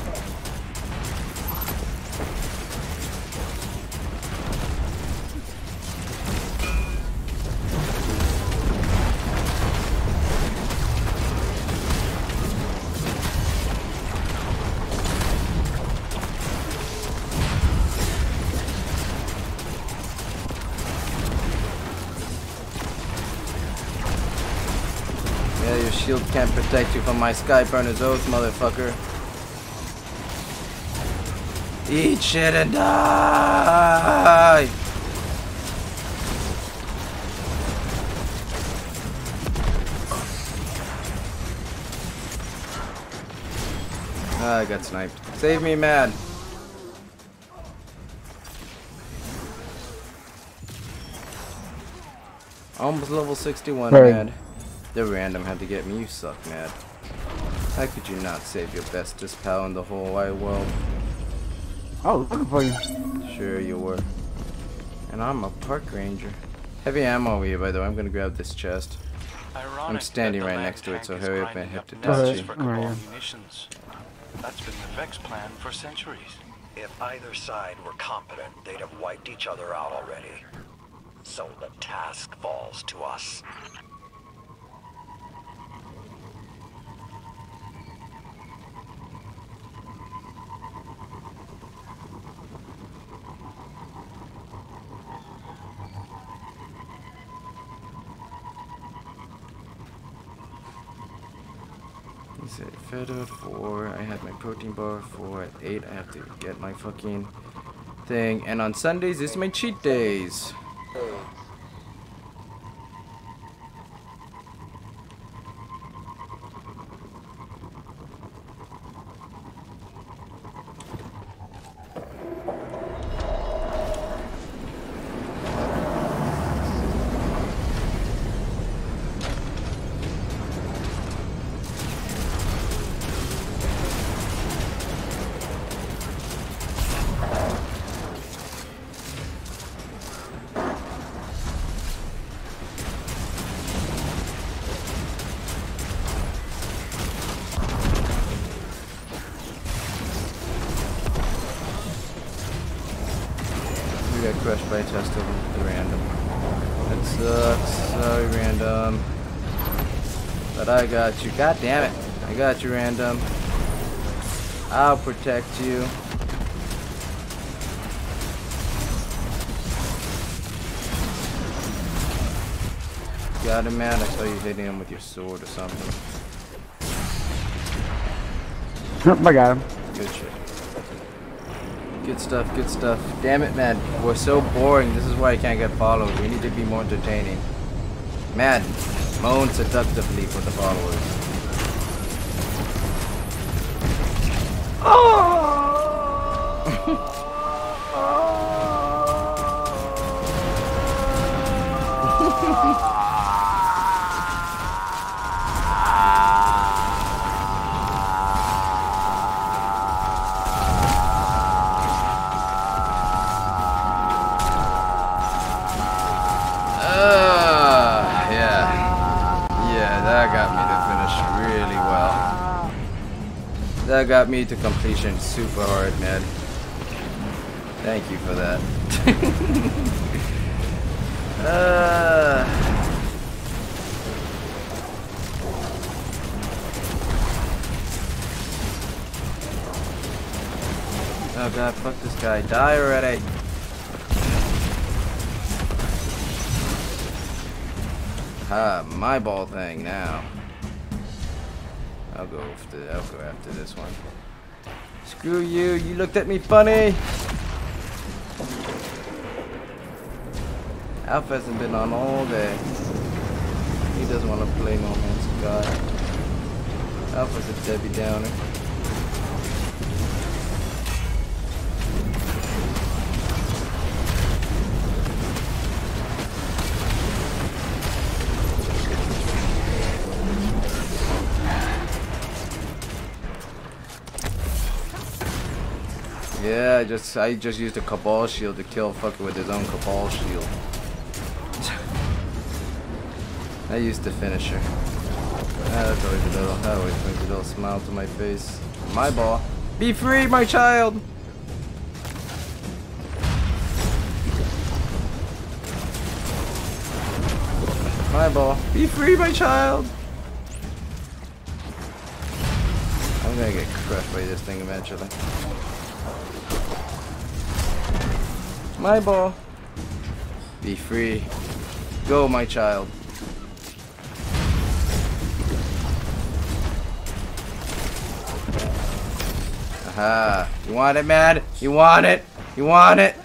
Yeah, can't protect you from my Skyburner's oath, motherfucker. Eat shit and die! Ah, I got sniped. Save me, man. Almost level 61, Right. man. The random had to get me. You suck, Matt. How could you not save your bestest pal in the whole wide world? I was looking for you. Sure you were. And I'm a park ranger. Heavy ammo over here, by the way. I'm gonna grab this chest. Ironic standing that the right next to it, so hurry up and up hit Hitachi. nests for Right, right, Cabal yeah. munitions. That's been the Vex plan for centuries. If either side were competent, they'd have wiped each other out already. So the task falls to us. At 4, I had my protein bar 4, at 8 I have to get my fucking thing, and on Sundays is my cheat days. Got you. God damn it. I got you, random. I'll protect you. Got him, man. I saw you hitting him with your sword or something. I got him. Good shit. Good stuff, good stuff. Damn it, man. We're so boring. This is why I can't get followed. We need to be more entertaining. Man, moan seductively for the followers. That got me to completion super hard, man. Thank you for that. (laughs) uh, oh god, fuck this guy. Die already. Ah, my ball thing now. I'll go after I'll go after this one. Screw you, you looked at me funny. Alpha hasn't been on all day. He doesn't want to play No Man's Sky. Alpha's a Debbie Downer. Just I just used a Cabal shield to kill fucker with his own Cabal shield. I used the finisher. Ah, that's always a little, that always brings a little smile to my face. My ball. Be free, my child! My ball. Be free, my child! I'm gonna get crushed by this thing eventually. My ball. Be free. Go, my child. Aha. You want it, man? You want it? You want it?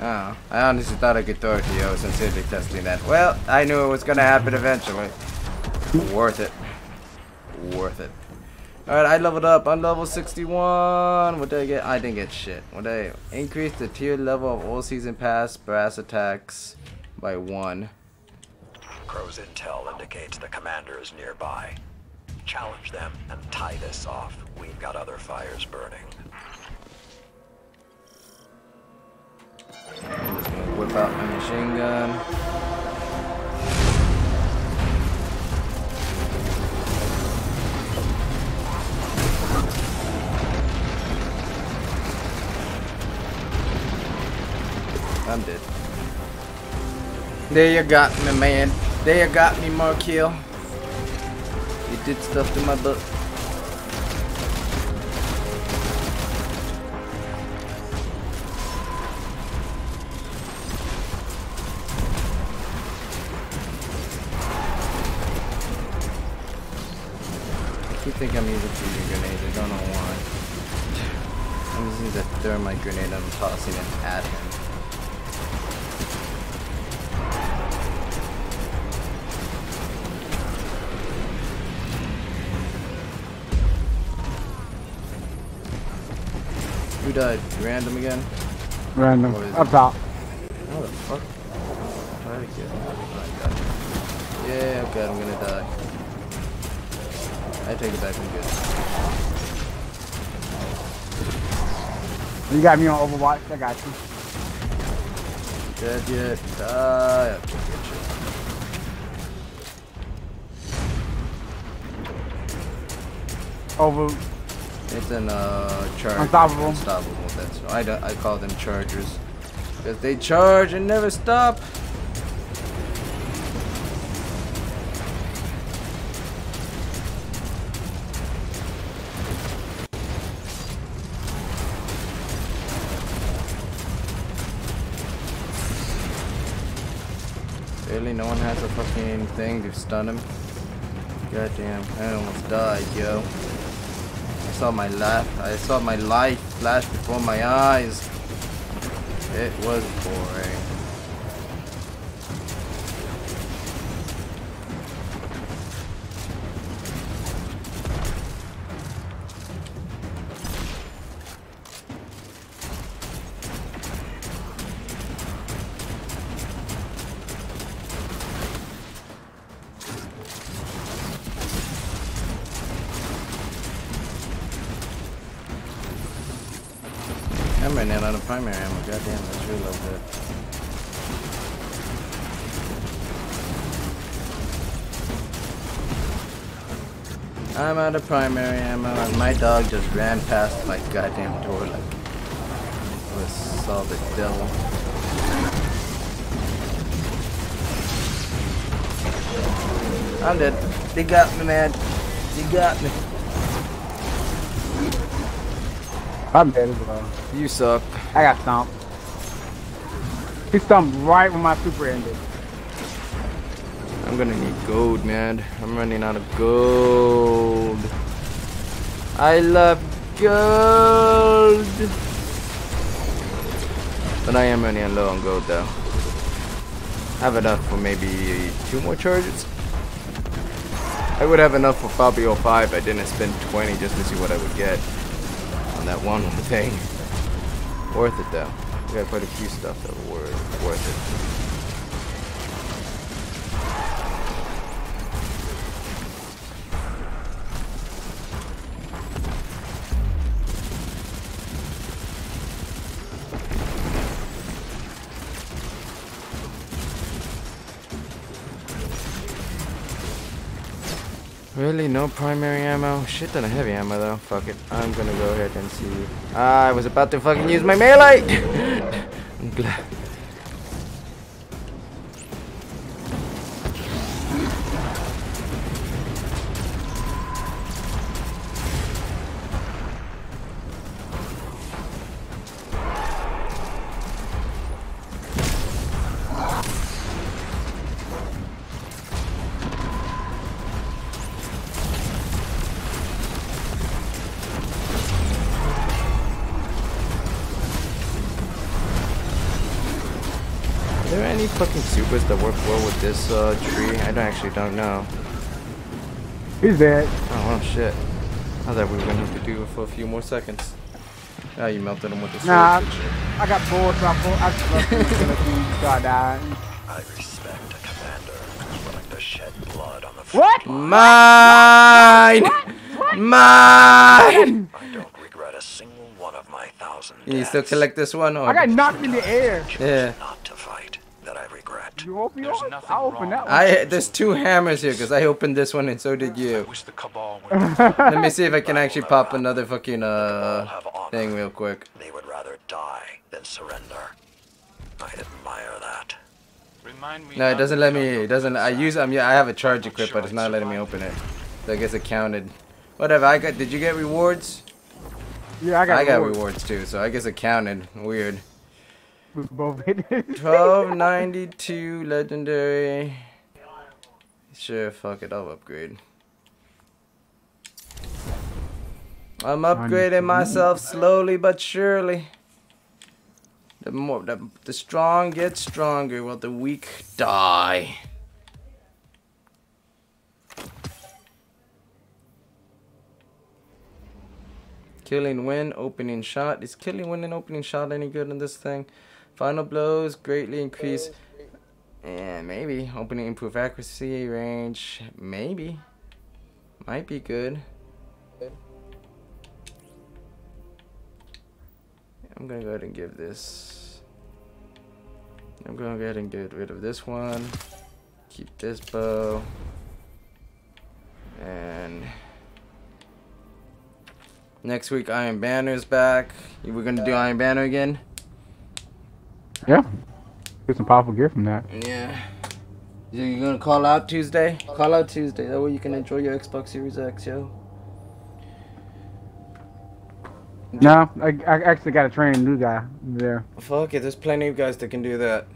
Oh, I honestly thought I could throw it to you. I was sincerely testing that. Well, I knew it was gonna happen eventually. Worth it. Worth it. Alright, I leveled up. I'm level 61. What did I get? I didn't get shit. What did I increase the tier level of all season pass brass attacks by one. Crow's intel indicates the commander is nearby. Challenge them and tie this off. We've got other fires burning. I'm just gonna whip out my machine gun. I'm dead. There you got me, man. There you got me, Markiel. You did stuff to my butt. I keep thinking I'm using fusion grenades. I don't know why. I'm using the thermite grenade I'm tossing it at him. Who died? Random again? Random. Up top. How the fuck? Try to get oh, I. Yeah, okay, I'm gonna die. I take it back, I'm good. You got me on Overwatch. I got you. Dead yet? Die. Okay, good shit. Over. It's an uh charge. Unstoppable. Unstoppable. That's I I call them chargers because they charge and never stop. Really, no one has a fucking thing to stun him. Goddamn, I almost died, yo. I saw my. I saw my life flash before my eyes. It was boring. Primary ammo. Goddamn, that's really low bit. I'm out of primary ammo, and my dog just ran past my goddamn door like it was saw the devil. I'm dead. They got me, man. They got me. I'm dead as well. You suck. I got stomped. He stomped right when my super ended. I'm gonna need gold, man. I'm running out of gold. I love gold. But I am running low on gold, though. I have enough for maybe two more charges. I would have enough for Fabio 5 I didn't spend 20 just to see what I would get on that one thing. Worth it, though. We got quite a few stuff that were worth, it. Really? No primary ammo? Shit ton of heavy ammo though. Fuck it. I'm gonna go ahead and see. I was about to fucking use my melee! (laughs) I'm glad. Supers that work well with this uh, tree? I don't actually don't know. He's dead. Oh well, shit. I thought we were gonna have to do it for a few more seconds. Ah, you melted him with the sword. Nah, and. I got bored, so I, pulled, I just left him skeleton, (laughs) so I respect a commander who's willing to shed blood on the What? Mine! Mine! I don't regret a single one of my thousand You still collect this one? Or I got knocked in the air. Choose Yeah. not to fight that I. You open There's yours? nothing I opened wrong. that one. I there's two hammers here because I opened this one and so did I you. wish the Cabal would (laughs) Let me see if I can actually pop another fucking uh have thing real quick. They would rather die than surrender. I admire that. remind me. No, it doesn't let me. It doesn't. I side. use. Um, yeah, I have a charge equipped, but it's not letting me open it. So I guess it counted. Whatever. I got. Did you get rewards? Yeah, I got, I got rewards too. So I guess it counted. Weird. We both hit (laughs) it. Twelve ninety two legendary. Sure. Fuck it. I'll upgrade. I'm upgrading myself slowly but surely. The more the, the strong get stronger while the weak die. Killing Wind, opening shot. Is Killing Wind and opening shot any good in this thing? Final blows greatly increase. Yeah, maybe. Opening improve accuracy, range. Maybe. Might be good. I'm gonna go ahead and give this. I'm gonna go ahead and get rid of this one. Keep this bow. And next week Iron Banner's back. We're gonna do Iron Banner again. Yeah. Get some powerful gear from that. Yeah. So you gonna call out Tuesday? Call out Tuesday. That way you can enjoy your Xbox Series X, yo. No, I, I actually got to train a new guy there. Fuck it, there's plenty of guys that can do that.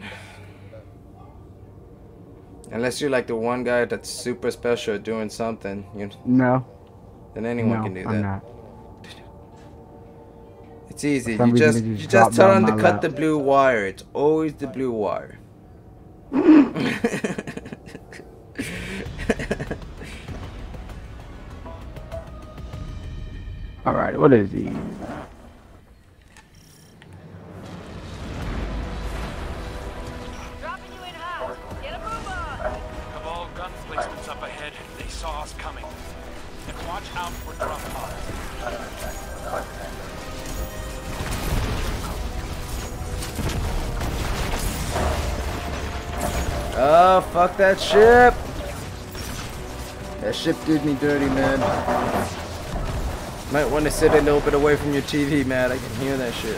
Unless you're like the one guy that's super special at doing something, you No, then anyone no, can do I'm that. not. It's easy. You just you just tell them to cut lap. the blue wire. It's always the blue wire. (laughs) All right, what is he? Oh, fuck that ship! That ship did me dirty, man. Might want to sit a little bit away from your TV, man. I can hear that shit.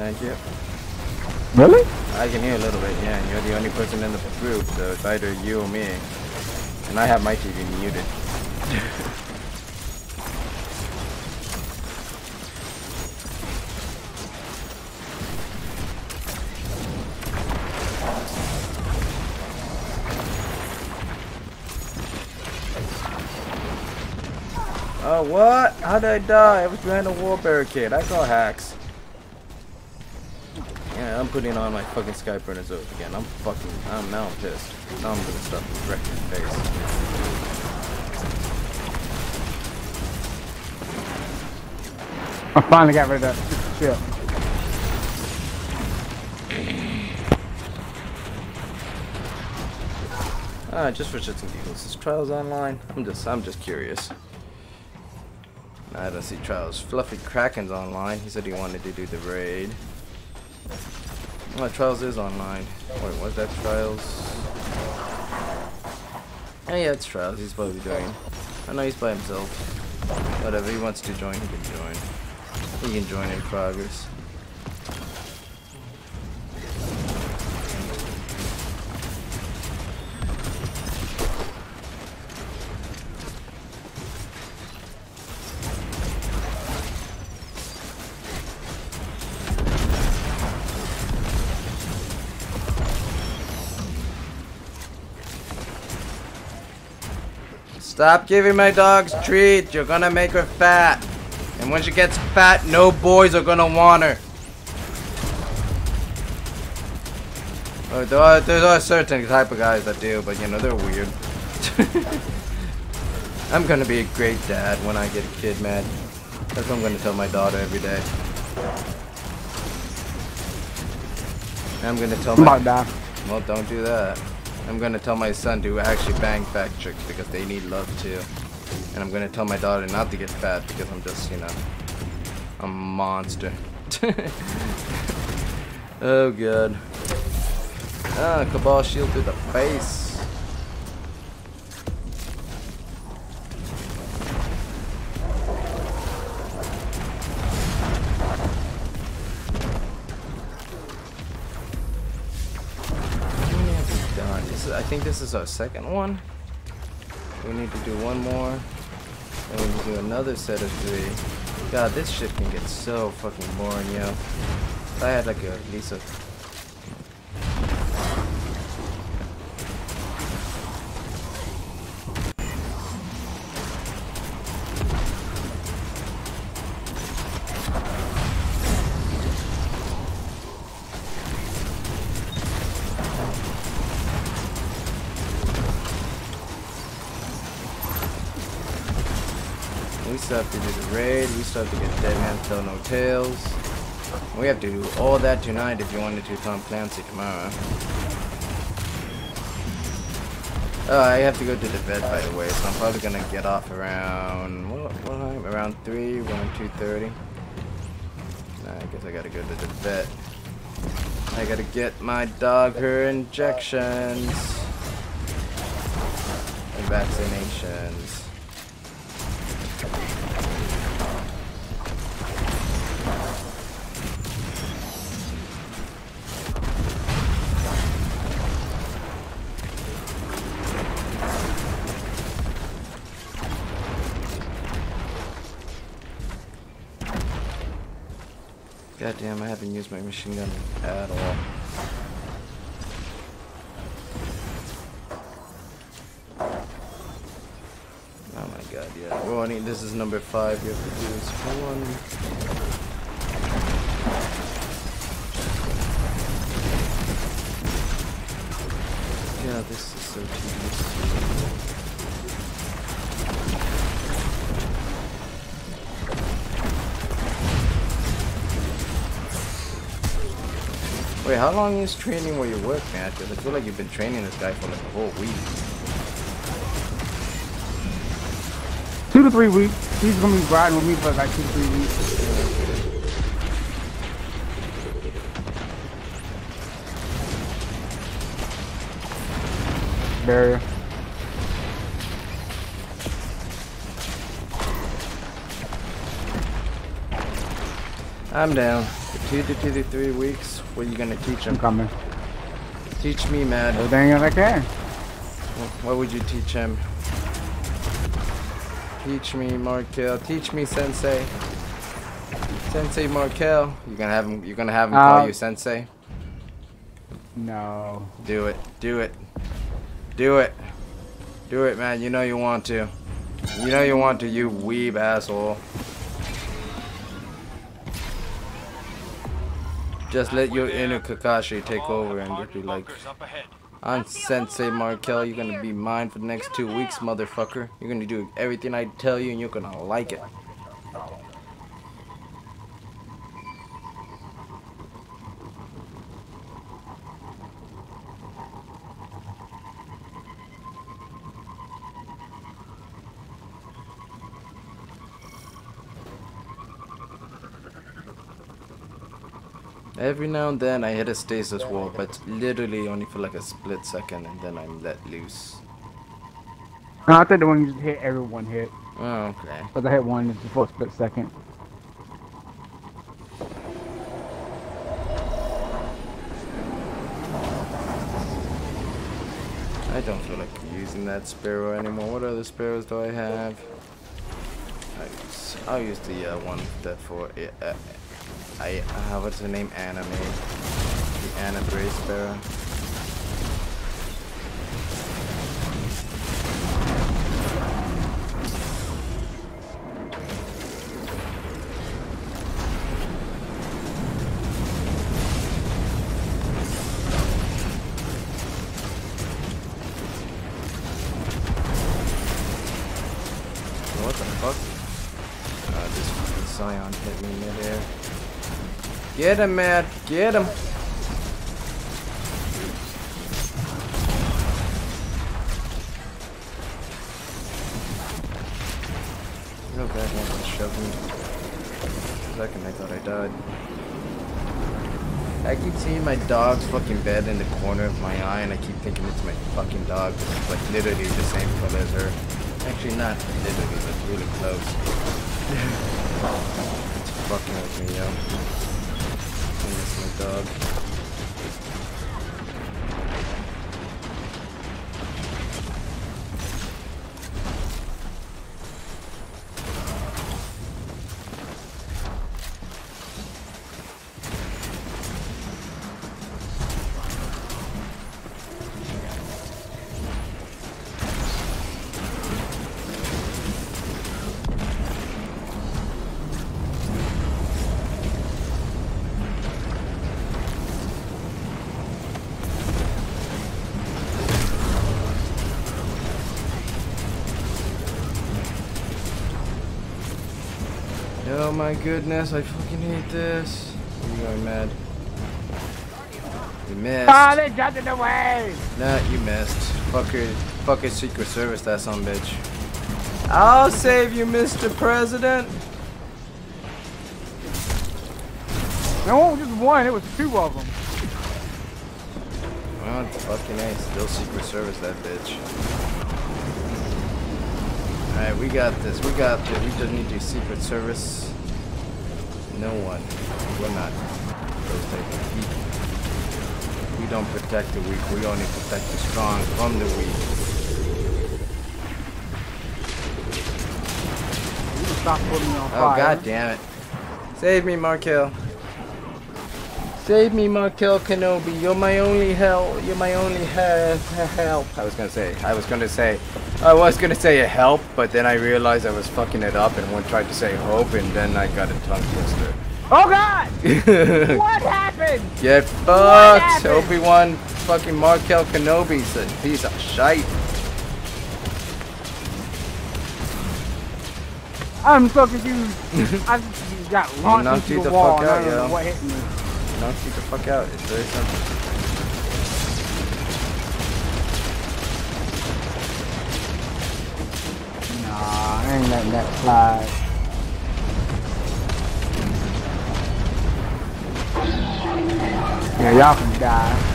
Thank you. Really? I can hear a little bit, yeah, and you're the only person in the group, so it's either you or me. And I have my TV muted. (laughs) Oh, what? How did I die? I was behind a wall barricade. I saw hacks. Yeah, I'm putting on my fucking Skyburner's Oath again. I'm fucking, I'm now I'm pissed. Now I'm gonna stuff this wreck in your face. I finally got rid of that shit. Ah, just for shits and giggles. Is Trials online? I'm just, I'm just curious. I don't see Trials. Fluffy Kraken's online. He said he wanted to do the raid. Oh, Trials is online. Wait, was that Trials? Oh yeah, it's Trials. He's probably doing. I know he's by himself. Whatever, he wants to join, he can join. He can join in progress. Stop giving my dogs treats. You're gonna make her fat. And when she gets fat, no boys are gonna want her. Oh, there are, there are certain type of guys that do, but you know, they're weird. (laughs) I'm gonna be a great dad when I get a kid, man. That's what I'm gonna tell my daughter every day. I'm gonna tell my... about to. Well, don't do that. I'm gonna tell my son to actually bang fat chicks because they need love too. And I'm gonna tell my daughter not to get fat because I'm just, you know, a monster. (laughs) oh god. Ah, Cabal shield to the face. This is our second one. We need to do one more. And we need to do another set of three. God, this shit can get so fucking boring, yo. If I had like a, at least a... raid. We still have to get Dead Man Tell No Tales. We have to do all that tonight if you wanted to Tom Clancy tomorrow. Oh, I have to go to the vet by the way, so I'm probably gonna get off around what, what time? Around three, around two thirty. I guess I gotta go to the vet. I gotta get my dog her injections and vaccinations. Damn, I my machine gun at all. Oh my god, yeah. Well, I need, this is number five. We have to do this one. Wait, how long is training where you work, man? Because I feel like you've been training this guy for like a whole week. Two to three weeks. He's gonna be riding with me for like two to three weeks. Barrier. I'm down. Two to two to three weeks. What are you gonna teach him? I'm coming. Teach me, man. Everything I can. What would you teach him? Teach me, Markel. Teach me, Sensei. Sensei Markel. You're gonna have him? You're gonna have him call Uh, you Sensei? No. Do it. Do it. Do it. Do it, man. You know you want to. You know you want to. You weeb asshole. Just let your inner Kakashi take over and just be like. I'm Sensei Markel. You're gonna be mine for the next two weeks, motherfucker. You're gonna do everything I tell you, and you're gonna like it. Every now and then I hit a stasis wall, but literally only for like a split second, and then I'm let loose. No, I think the one you just hit everyone hit. Oh, okay. But I hit one just for a split second. I don't feel like using that sparrow anymore. What other sparrows do I have? I use, I'll use the uh, one that for uh, uh, I uh, what's the name? Anime. The Anna Bray sparrow. Get him, man! Get him! Real bad one. For a second, I thought I died. I keep seeing my dog's fucking bed in the corner of my eye, and I keep thinking it's my fucking dog. It's like literally the same color as her. Actually, not literally, but really close. (laughs) it's fucking with me, yo. Dog. My goodness, I fucking hate this. You are going mad. You missed. Ah, they jumped in the way! Nah, you missed. Fucker, fucker Secret Service, that some bitch. I'll save you, Mr. President. It wasn't just one, it was two of them. Well, fucking A. Still Secret Service, that bitch. Alright, we got this. We got this. We just need your Secret Service. No one. We're not. Those type of people. We don't protect the weak. We only protect the strong from the weak. Stop putting me on Oh, god damn it. Save me, Markel. Save me, Markel Kenobi. You're my only help. You're my only he- he- help. I was gonna say. I was gonna say. I was gonna say a help, but then I realized I was fucking it up, and one tried to say hope, and then I got a tongue twister. Oh god! (laughs) what happened? Get fucked, happened? Obi Wan. Fucking Markel Kenobi's a piece of shite. I'm so confused. (laughs) I just got launched knocked into the, the wall. fuck I out, know yo. what hit me. Knock you the fuck out. It's very simple. Ain't letting that slide. Yeah, y'all can die.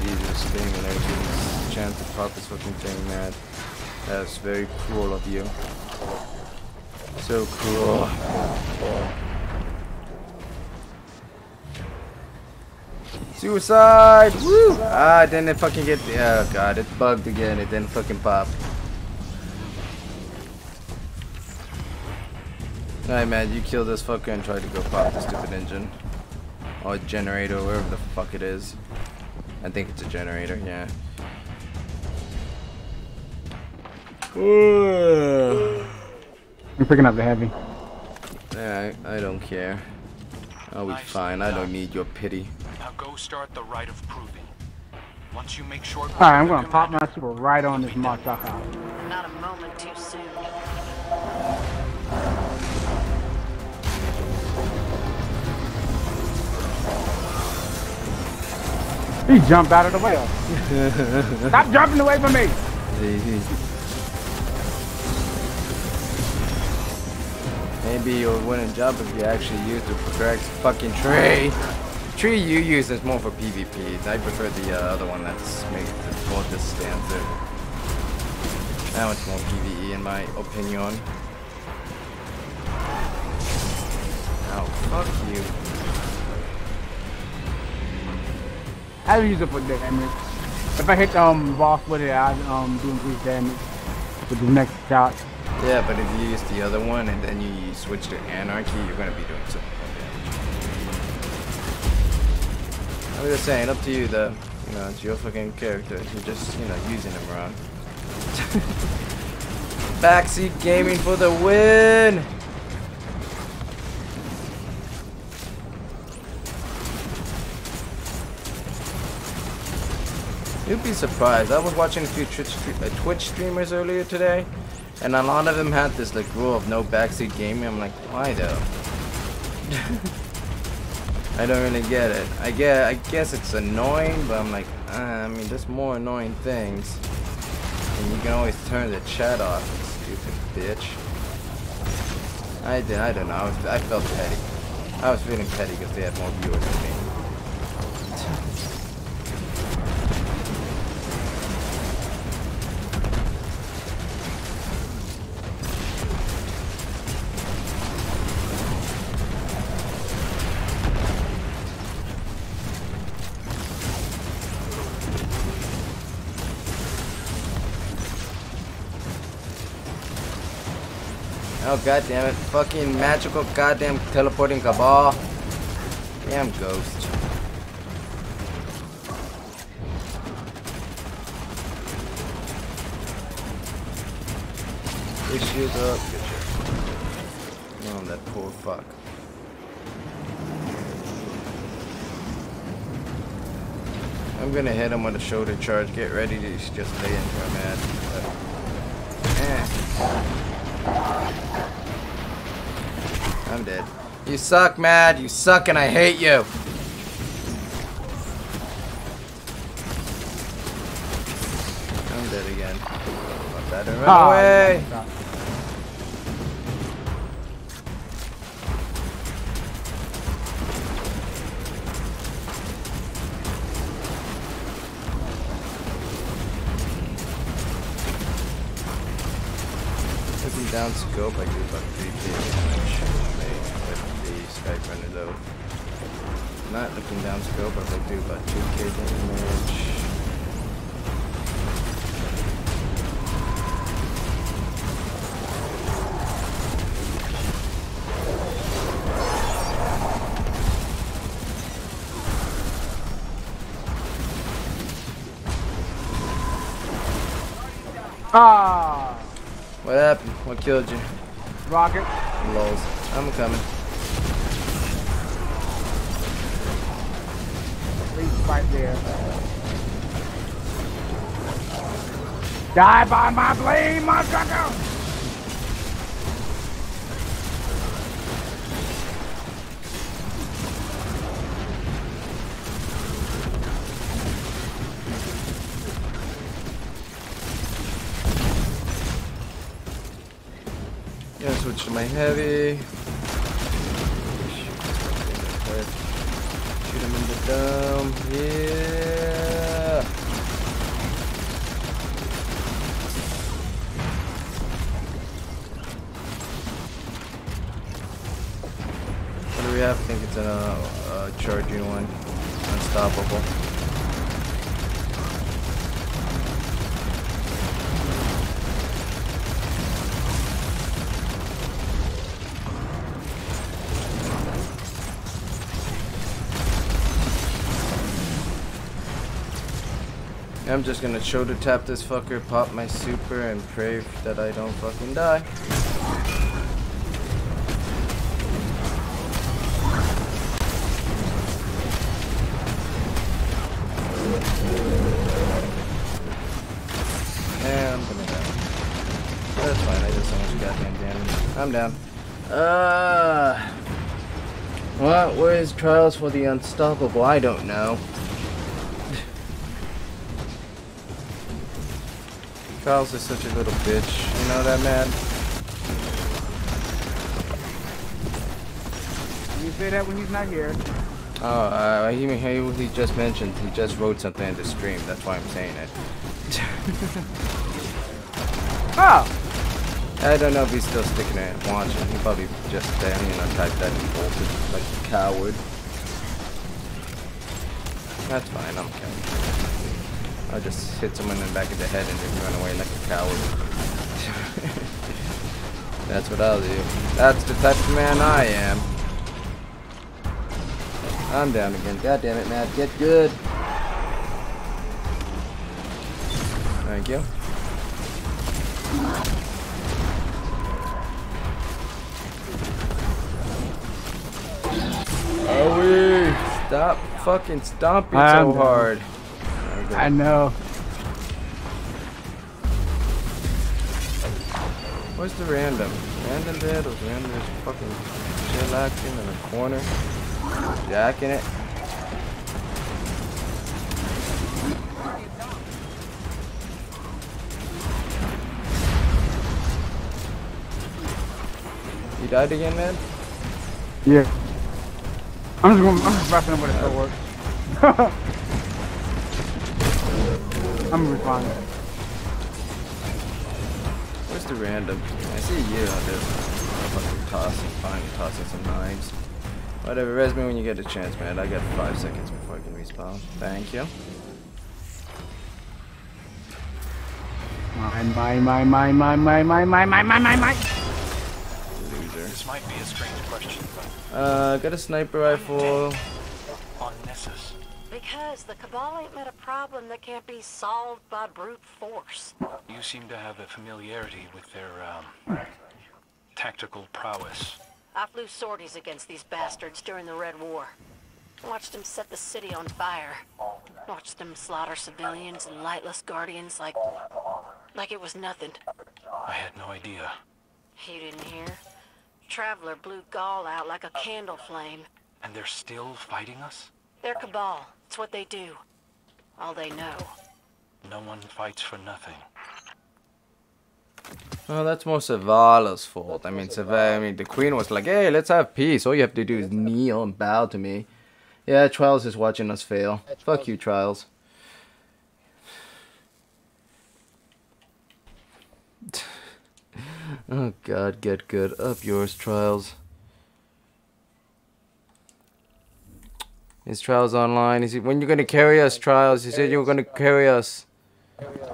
Jesus, and everything. Chance to pop this fucking thing, man. That's very cruel of you. So cool. Suicide! Woo! Ah, it fucking get. Oh god, it bugged again. It didn't fucking pop. Alright, man, you kill this fucker and try to go pop the stupid engine. Or generator, wherever the fuck it is. I think it's a generator, yeah. I'm picking up the heavy. Yeah, I, I don't care. I'll be Nice fine. I don't need your pity. Now go start the rite of proving. Once you make short work Alright, I'm gonna pop my super right on this Marshall house. Not a moment too soon. He jumped out of the way. (laughs) Stop jumping away from me! Maybe you'll win a job if you actually use the correct fucking tree. The Tree you use is more for PvP. I prefer the uh, other one that's made the more distance. That one's more PvE in my opinion. Oh, fuck you. I use it for damage. If I hit um, boss with it, I um, do increased damage with the next shot. Yeah, but if you use the other one and then you switch to Anarchy, you're gonna be doing some more damage. I'm just saying, up to you though. You know, it's your fucking character. You're just, you know, using them wrong. (laughs) Backseat gaming for the win! You'd be surprised. I was watching a few Twitch, uh, Twitch streamers earlier today, and a lot of them had this like rule of no backseat gaming. I'm like, why though? (laughs) I don't really get it. I get, I guess it's annoying, but I'm like, uh, I mean, there's more annoying things, and you can always turn the chat off. you Stupid bitch. I did. I don't know. I, was, I felt petty. I was feeling petty because they had more viewers than me. Oh god damn it. Fucking magical goddamn teleporting cabal. Damn ghost. Good up, good shit. Oh, that poor fuck. I'm gonna hit him with a shoulder charge. Get ready to just lay into him, man. I'm dead. You suck, Matt. You suck and I hate you. I'm dead again. I better run Ah, away. What happened? What killed you? rocket. Lols. I'm coming. He's right there. Die by my blade, motherfucker! My heavy. Shoot him in the dome. Yeah. What do we have? I think it's a, a charging one. Unstoppable. I'm just gonna shoulder tap this fucker, pop my super, and pray that I don't fucking die. And I'm gonna die. That's fine, I did so much goddamn damage. I'm down. Uh. What? Is Trials for the Unstoppable? I don't know. Trials is such a little bitch. You know that, man? You say that when he's not here. Oh, uh, he, he, he just mentioned, he just wrote something in the stream. That's why I'm saying it. Oh, (laughs) I don't know if he's still sticking it and watching. He probably just, uh, you know, typed that and bolted like a coward. That's fine, I'm okay. I'll just hit someone in the back of the head and then run away like a coward. (laughs) That's what I'll do. That's the type of man I am. I'm down again. God damn it, Matt. Get good. Thank you. Oh, stop fucking stomping I'm so hard. There we go. I know. Where's the random? Random dead or random is fucking chillaxing in the corner? Jacking it. You died again, man? Yeah. I'm just going. I'm just wrapping up with it so it works. (laughs) I'm responding. Where's the random? I see you on this. Fucking tossing, finally tossing some knives. Whatever, res me when you get a chance, man. I got five seconds before I can respawn. Thank you. Mine, mine, mine, mine, mine, mine, mine, mine, mine, mine, mine, mine. Loser. This might be a strange question, but Uh, got a sniper rifle. Because the Cabal ain't met a problem that can't be solved by brute force. you seem to have a familiarity with their, um, tactical prowess. I flew sorties against these bastards during the Red War. Watched them set the city on fire. Watched them slaughter civilians and lightless guardians like... like it was nothing. I had no idea. You didn't hear? Traveler blew Ghaul out like a candle flame. And they're still fighting us? They're Cabal. It's what they do. All they know. No one fights for nothing. Oh, that's more Savala's fault. I mean, Savala, I mean, the queen was like, hey, let's have peace. All you have to do is kneel and bow to me. Yeah, Trials is watching us fail. Fuck you, Trials. (laughs) oh, God, get good. Up yours, Trials. Is Trials online? Is he, when you're gonna carry us, Trials? He said you were gonna carry us.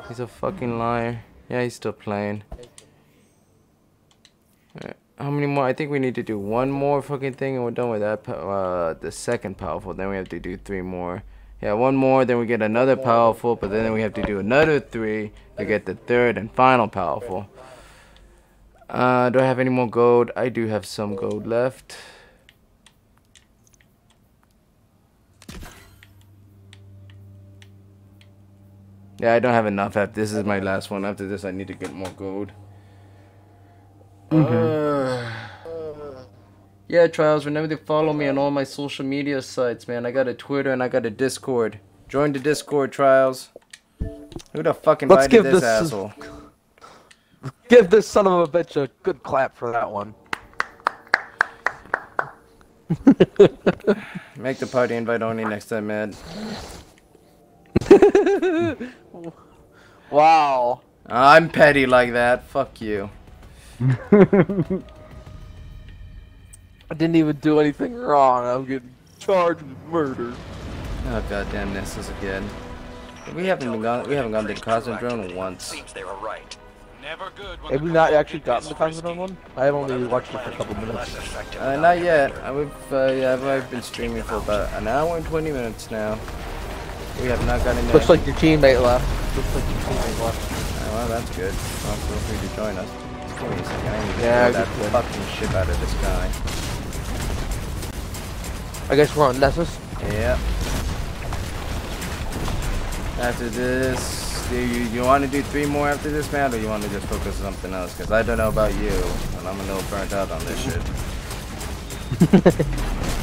He's a fucking liar. Yeah, he's still playing. Alright, How many more? I think we need to do one more fucking thing and we're done with that. Uh, the second powerful. Then we have to do three more. Yeah, one more. Then we get another powerful. But then we have to do another three to get the third and final powerful. Uh, do I have any more gold? I do have some gold left. Yeah, I don't have enough. After this is my last one. After this, I need to get more gold. Uh, yeah, Trials, remember to follow me on all my social media sites, man. I got a Twitter and I got a Discord. Join the Discord, Trials. Who the fuck Let's give this, this- asshole? Give this son of a bitch a good clap for that one. Make the party invite only next time, man. (laughs) Wow. I'm petty like that. Fuck you. (laughs) I didn't even do anything wrong. I'm getting charged with murder. Oh goddamn, this is again. We haven't gone. We haven't gone to the Cosmodrome once. Seems they were right. Never good Have we not actually gotten the Cosmodrome one? I have only watched it for a couple minutes. Uh, not yet. commander. Uh, yeah, I've, I've been streaming for about an hour and 20 minutes now. We have not gotten there. Looks like your teammate left. Looks like your teammate left. Oh, well, that's good. Well, feel free to join us. Just give me a second. I need to Yeah, get that good. fucking ship out of the sky. I guess we're on Nessus. Yeah. After this, do you, you want to do three more after this, man, or you want to just focus on something else? Because I don't know about you, and I'm a little burnt out on this shit. (laughs)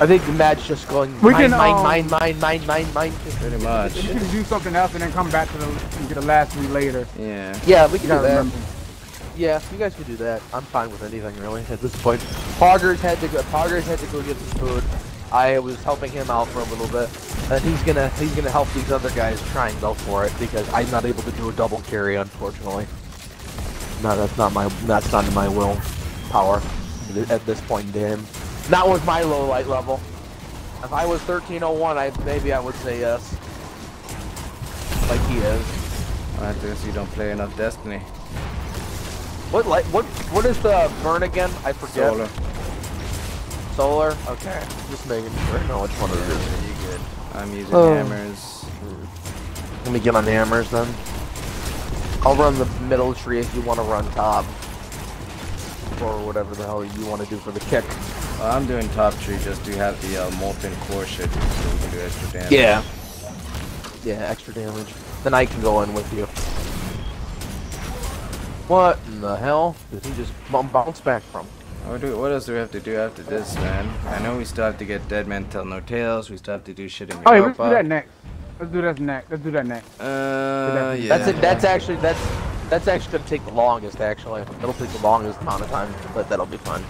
I think the Matt's just going We mine, can, mine, um, mine, mine, mine, mine, mine. Pretty much. You can do something else and then come back to the and get the last three later. Yeah. Yeah, we can do that. remember. Yeah, you guys can do that. I'm fine with anything really at this point. Poggers had to go. Poggers had to go get some food. I was helping him out for a little bit, and he's gonna he's gonna help these other guys try and go for it because I'm not able to do a double carry unfortunately. No, that's not my that's not in my will power at this point in game. Not with my low light level. If I was 1301, I maybe I would say yes. Like he is. I guess you don't play enough Destiny. What light? What what is the burn again? I forget. Solar. Solar? Okay. Just making sure I know which one it is. you good. I'm using Oh. hammers. Let me get on the hammers then. I'll run the middle tree if you want to run top. Or whatever the hell you want to do for the kick. Well, I'm doing top tree just to have the uh, molten core shit so we can do extra damage. Yeah. Yeah, extra damage. Then I can go in with you. What in the hell did he just bounce back from? What, do, what else do we have to do after this, man? I know we still have to get Dead Man Tell No Tales. We still have to do shit in Oh, yeah, let's do that next. Let's do that next. Let's do that next. Uh, yeah. That's it. That's actually that's that's actually gonna take the longest. Actually, it'll take the longest amount of time, but that'll be fun.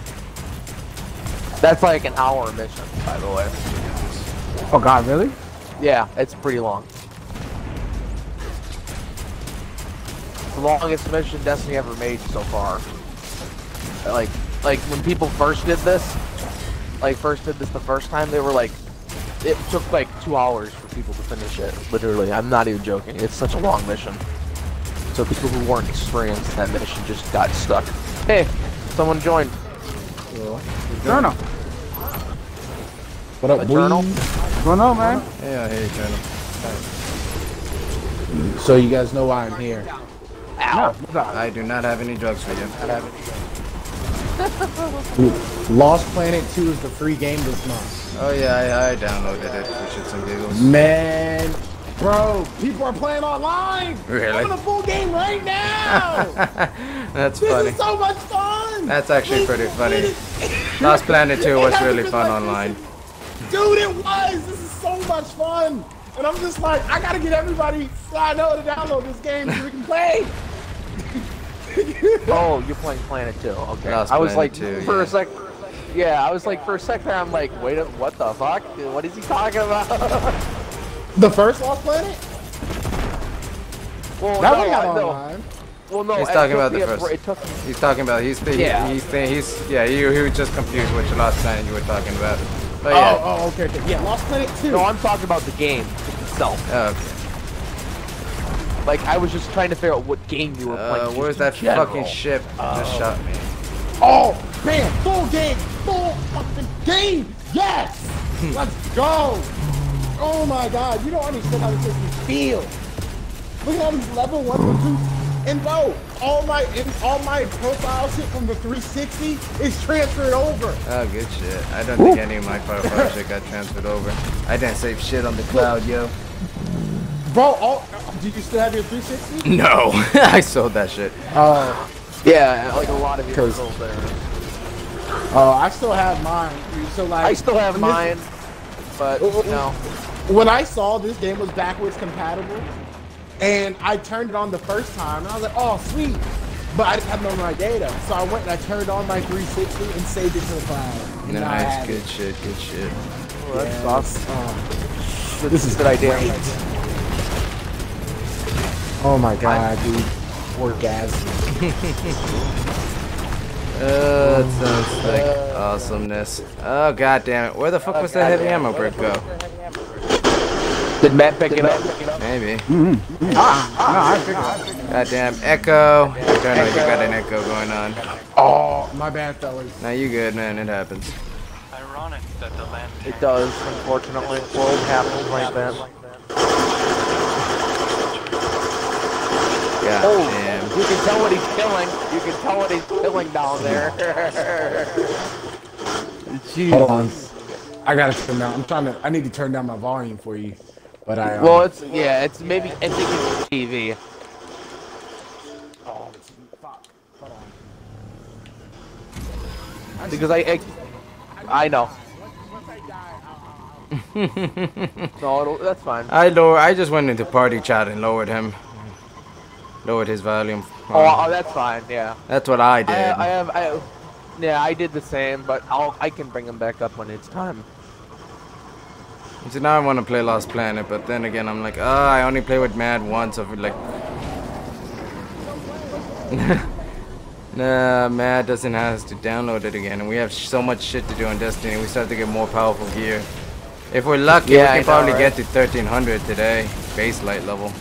That's like an hour mission, by the way. Oh God, really? Yeah, it's pretty long. The longest mission Destiny ever made so far. Like, like when people first did this, like first did this the first time, they were like, it took like two hours for people to finish it. Literally, I'm not even joking. It's such a long mission. So people who weren't experienced in that mission just got stuck. Hey, someone joined. No, no. What up, A boy? journal? What's going on, man? Yeah, hey, Journal. So you guys know why I'm here. No. I do not have any drugs for you. Lost Planet 2 is the free game this month. Oh yeah, I, I downloaded it for shits and giggles. Man, bro, people are playing online. Really? I'm in a full game right now. (laughs) That's this funny. is so much fun. That's actually pretty funny. (laughs) Lost Planet 2 (laughs) was really fun online. Dude, it was. This is so much fun. And I'm just like, I gotta get everybody so I know to download this game so we can play. Oh, you're playing Planet 2. Okay. Lost I was Planet like, 2, for yeah. a sec. Yeah, I was like, for a second, I'm like, wait, a, what the fuck? What is he talking about? The first Lost Planet? well, That no, one got I- no. online. Well, no. He's talking about the first. br- took. He's talking about he's the, Yeah. he's the, he's yeah he, he was just confused which Lost Planet you were talking about. But Oh, yeah. oh, okay, okay. Yeah, Lost Planet 2. No, I'm talking about the game itself. Oh, okay. Like, I was just trying to figure out what game you were playing. Uh, just where's that general. fucking ship just shot me? Oh, man, full game, full fucking game. Yes, (laughs) let's go. Oh my God, you don't understand how this makes me feel. Look at all these level one, two, and bro, all my all my profile shit from the 360 is transferred over. Oh, good shit. I don't think any of my profile shit got transferred over. I didn't save shit on the cloud, yo. Bro, all do you still have your 360? (laughs) No, (laughs) I sold that shit. Uh, Yeah, like a lot of you Cause- still there. uh, I still have mine. So like, I still have mine, but Oh, oh, oh. No. when I saw this game was backwards compatible, and I turned it on the first time, and I was like, oh, sweet. But I didn't have none of my data. So I went and I turned on my 360 and saved it to the cloud. And now I Nice, have good it. shit, good shit. Well, that Yeah, sucks. this- This is a good idea. Oh my god, dude. Orgasm. (laughs) Uh, that sounds like awesomeness. Oh, god damn it. Where the fuck was that heavy ammo brick go? Did Matt pick it up? Maybe. Ah, No, I figured. Goddamn echo. I don't know, if you got an echo going on. Oh, my bad, fellas. Now you good, man. It happens. Ironic that the land It does, unfortunately. Well, it happens like that. God Oh, damn. you can tell what he's killing. You can tell what he's killing down there. (laughs) Hold on. I gotta turn down. I'm trying to. I need to turn down my volume for you. But I. Um, well, it's yeah, it's maybe I think it's TV. oh, fuck. Hold on. Because I I, I know. Once I die, I'll- No, that's fine. I lower. I just went into party chat and lowered him. lowered his volume. Oh, oh, that's fine. Yeah. That's what I did. I, I have. I, yeah, I did the same, but I'll. I can bring him back up when it's time. So now I want to play Lost Planet, but then again, I'm like, oh, I only play with Mad once. Of like, (laughs) nah, Mad doesn't have to download it again, and we have so much shit to do on Destiny. We start to get more powerful gear. If we're lucky, Yeah, I we know, can probably right? get to 1300 today, base light level.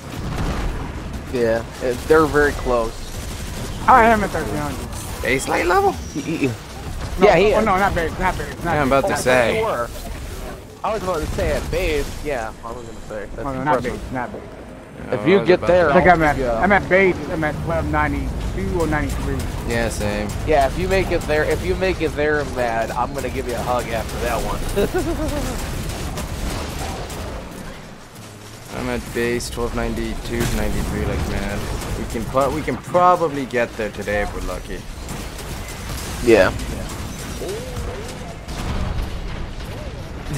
Yeah, it, they're very close. I am at 1300. Base light level? No, yeah, he oh, no, not base, not base, not Yeah, I'm about to say. sure. I was about to say at base. Yeah, I was gonna say. That's Oh, no, not impressive. base, not base. If you get there, I think I'll I'm at, give you a- I'm at base, I'm at 1292 or 93. Yeah, same. Yeah, if you make it there, if you make it there, mad, I'm gonna give you a hug after that one. (laughs) I'm at base 1292 to 93 like mad. We can pro- we can probably get there today if we're lucky. yeah.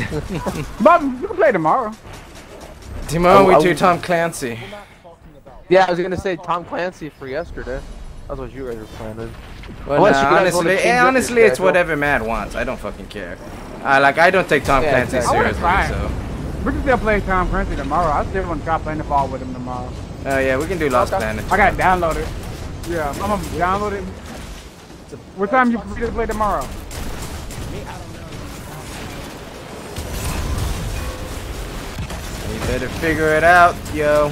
(laughs) But you can play tomorrow. Tomorrow Oh, we do Tom Clancy. Yeah, I was gonna say Tom Clancy for yesterday. That's what you guys were planning. Well, Unless nah, you guys wanna honestly, change eh, up your honestly, it's schedule. whatever Matt wants. I don't fucking care. I like I don't take Tom Yeah, Clancy exactly. Seriously, so. We can still play Tom Clancy tomorrow. I still want to try playing the ball with him tomorrow. Oh yeah, we can do Lost Okay. Planet. I gotta download it. Yeah, I'm gonna download it. What time you free to play tomorrow? Better figure it out, yo.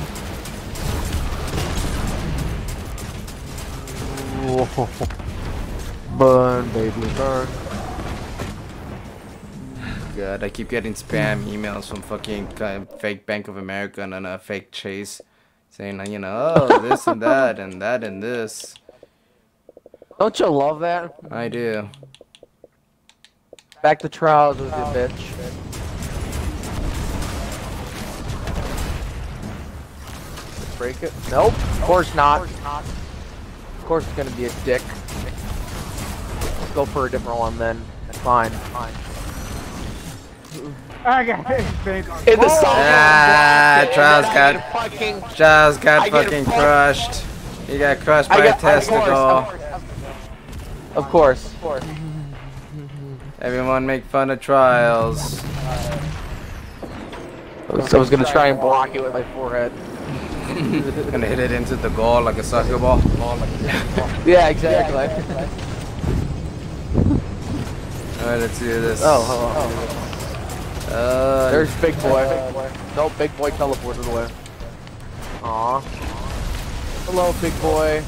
(laughs) Burn, baby, burn. God, I keep getting spam emails from fucking fake Bank of America and a fake Chase, saying you know, oh this and that and that and this. Don't you love that? I do. Back to trials with you, bitch. Break it? Nope. Of course not. Of course it's gonna be a dick. Let's go for a different one then. That's Fine. Fine. I got it. In the song. Ah, and Trials then I got- get fucking. Giles got fucking crushed. He got crushed by I a get, testicle. Of course. Of course. Everyone make fun of Trials. So I was gonna try and block it with my forehead. Gonna hit it into the goal like a soccer ball. Yeah, exactly. (laughs) Alright, let's do this. Oh, hello. Uh, There's Big Boy. No, Big Boy teleported away. Aw. Hello, Big Boy.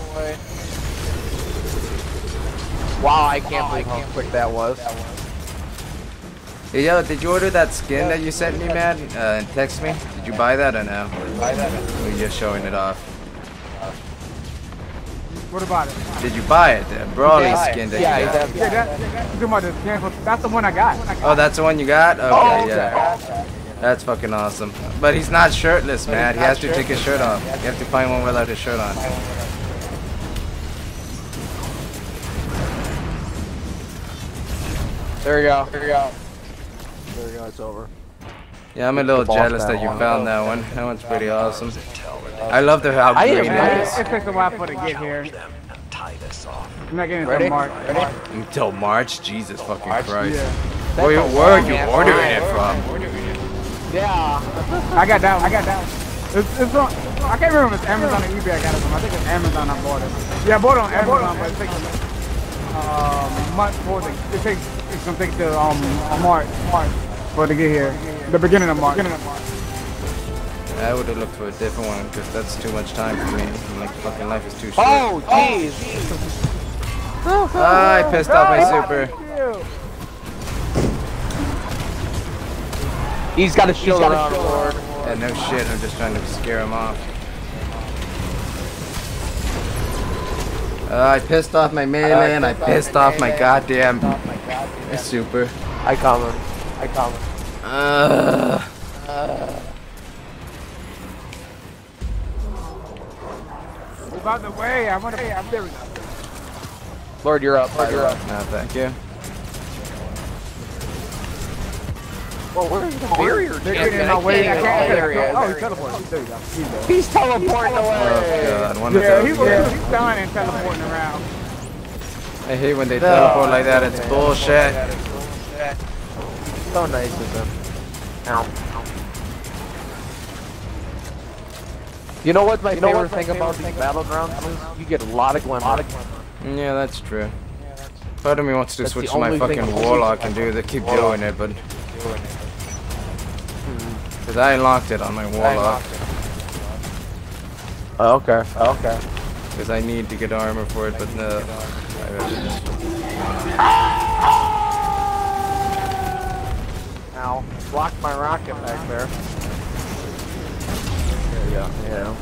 Wow, I can't believe how quick that was. Hey, yo, did you order that skin that you sent me, man? Uh, and text me? Did you buy that or no? Or you just showing it off? What about it? Did you buy it? The Brawly Yeah, skin that yeah, you got? that- Yeah, that, you talking about the cancel? That's the one I got. Oh, that's the one you got? Okay, Oh, yeah. That's fucking awesome. But he's not shirtless, man. He has to take his shirt off. You have to find one without his shirt on. There we go. There we go. There we go. It's over. Yeah, I'm a little jealous that that you one. found that one. That one's pretty awesome. I love the how green it It, is. it takes a while for it to get here. Challenge them and tie this off. I'm not getting Ready? to Mark. Until March? Jesus fucking Christ. Yeah. Where, That's a where are you long-ass ordering it from? Yeah. I got that one. I got that one. It's, it's on, I can't remember if it's Amazon or eBay I got it from. I think it's Amazon I bought it. Yeah, I bought it on Amazon, but it takes um, month for the, it takes, it's gonna take to um, March, March for to get here. The beginning of March. Beginning of March. I would have looked for a different one because that's too much time for me. I'm like, fucking life is too short. Oh, jeez. (laughs) Ah, I pissed off my super. He's got a shield around, Lord. Yeah, no shit. I'm just trying to scare him off. Uh, I pissed off my melee and I pissed off my goddamn super. I comment. I comment. Uh, Move out the way. I want to. Hey, I'm there. we go. Lord, you're up. Lord, you're up. no, thank you. Well, where's the barrier? They're getting in my way. I can't There he is. Oh, he's teleporting. There you go. He's there. He's teleporting Oh god, one Yeah, he's, those. Yeah. he's done and teleporting around. I hate when they teleport like that. It's bullshit. So nice of them. Ow. You know what my favorite thing about these battlegrounds is? You get a lot of glimmer. Yeah, that's true. Part of me wants to That's switch to my fucking I'm warlock and do the keep doing it, but because I unlocked it on my warlock Oh, okay. Okay. because I need to get armor for it, but no. I really. Blocked my rocket back there. Go. Yeah.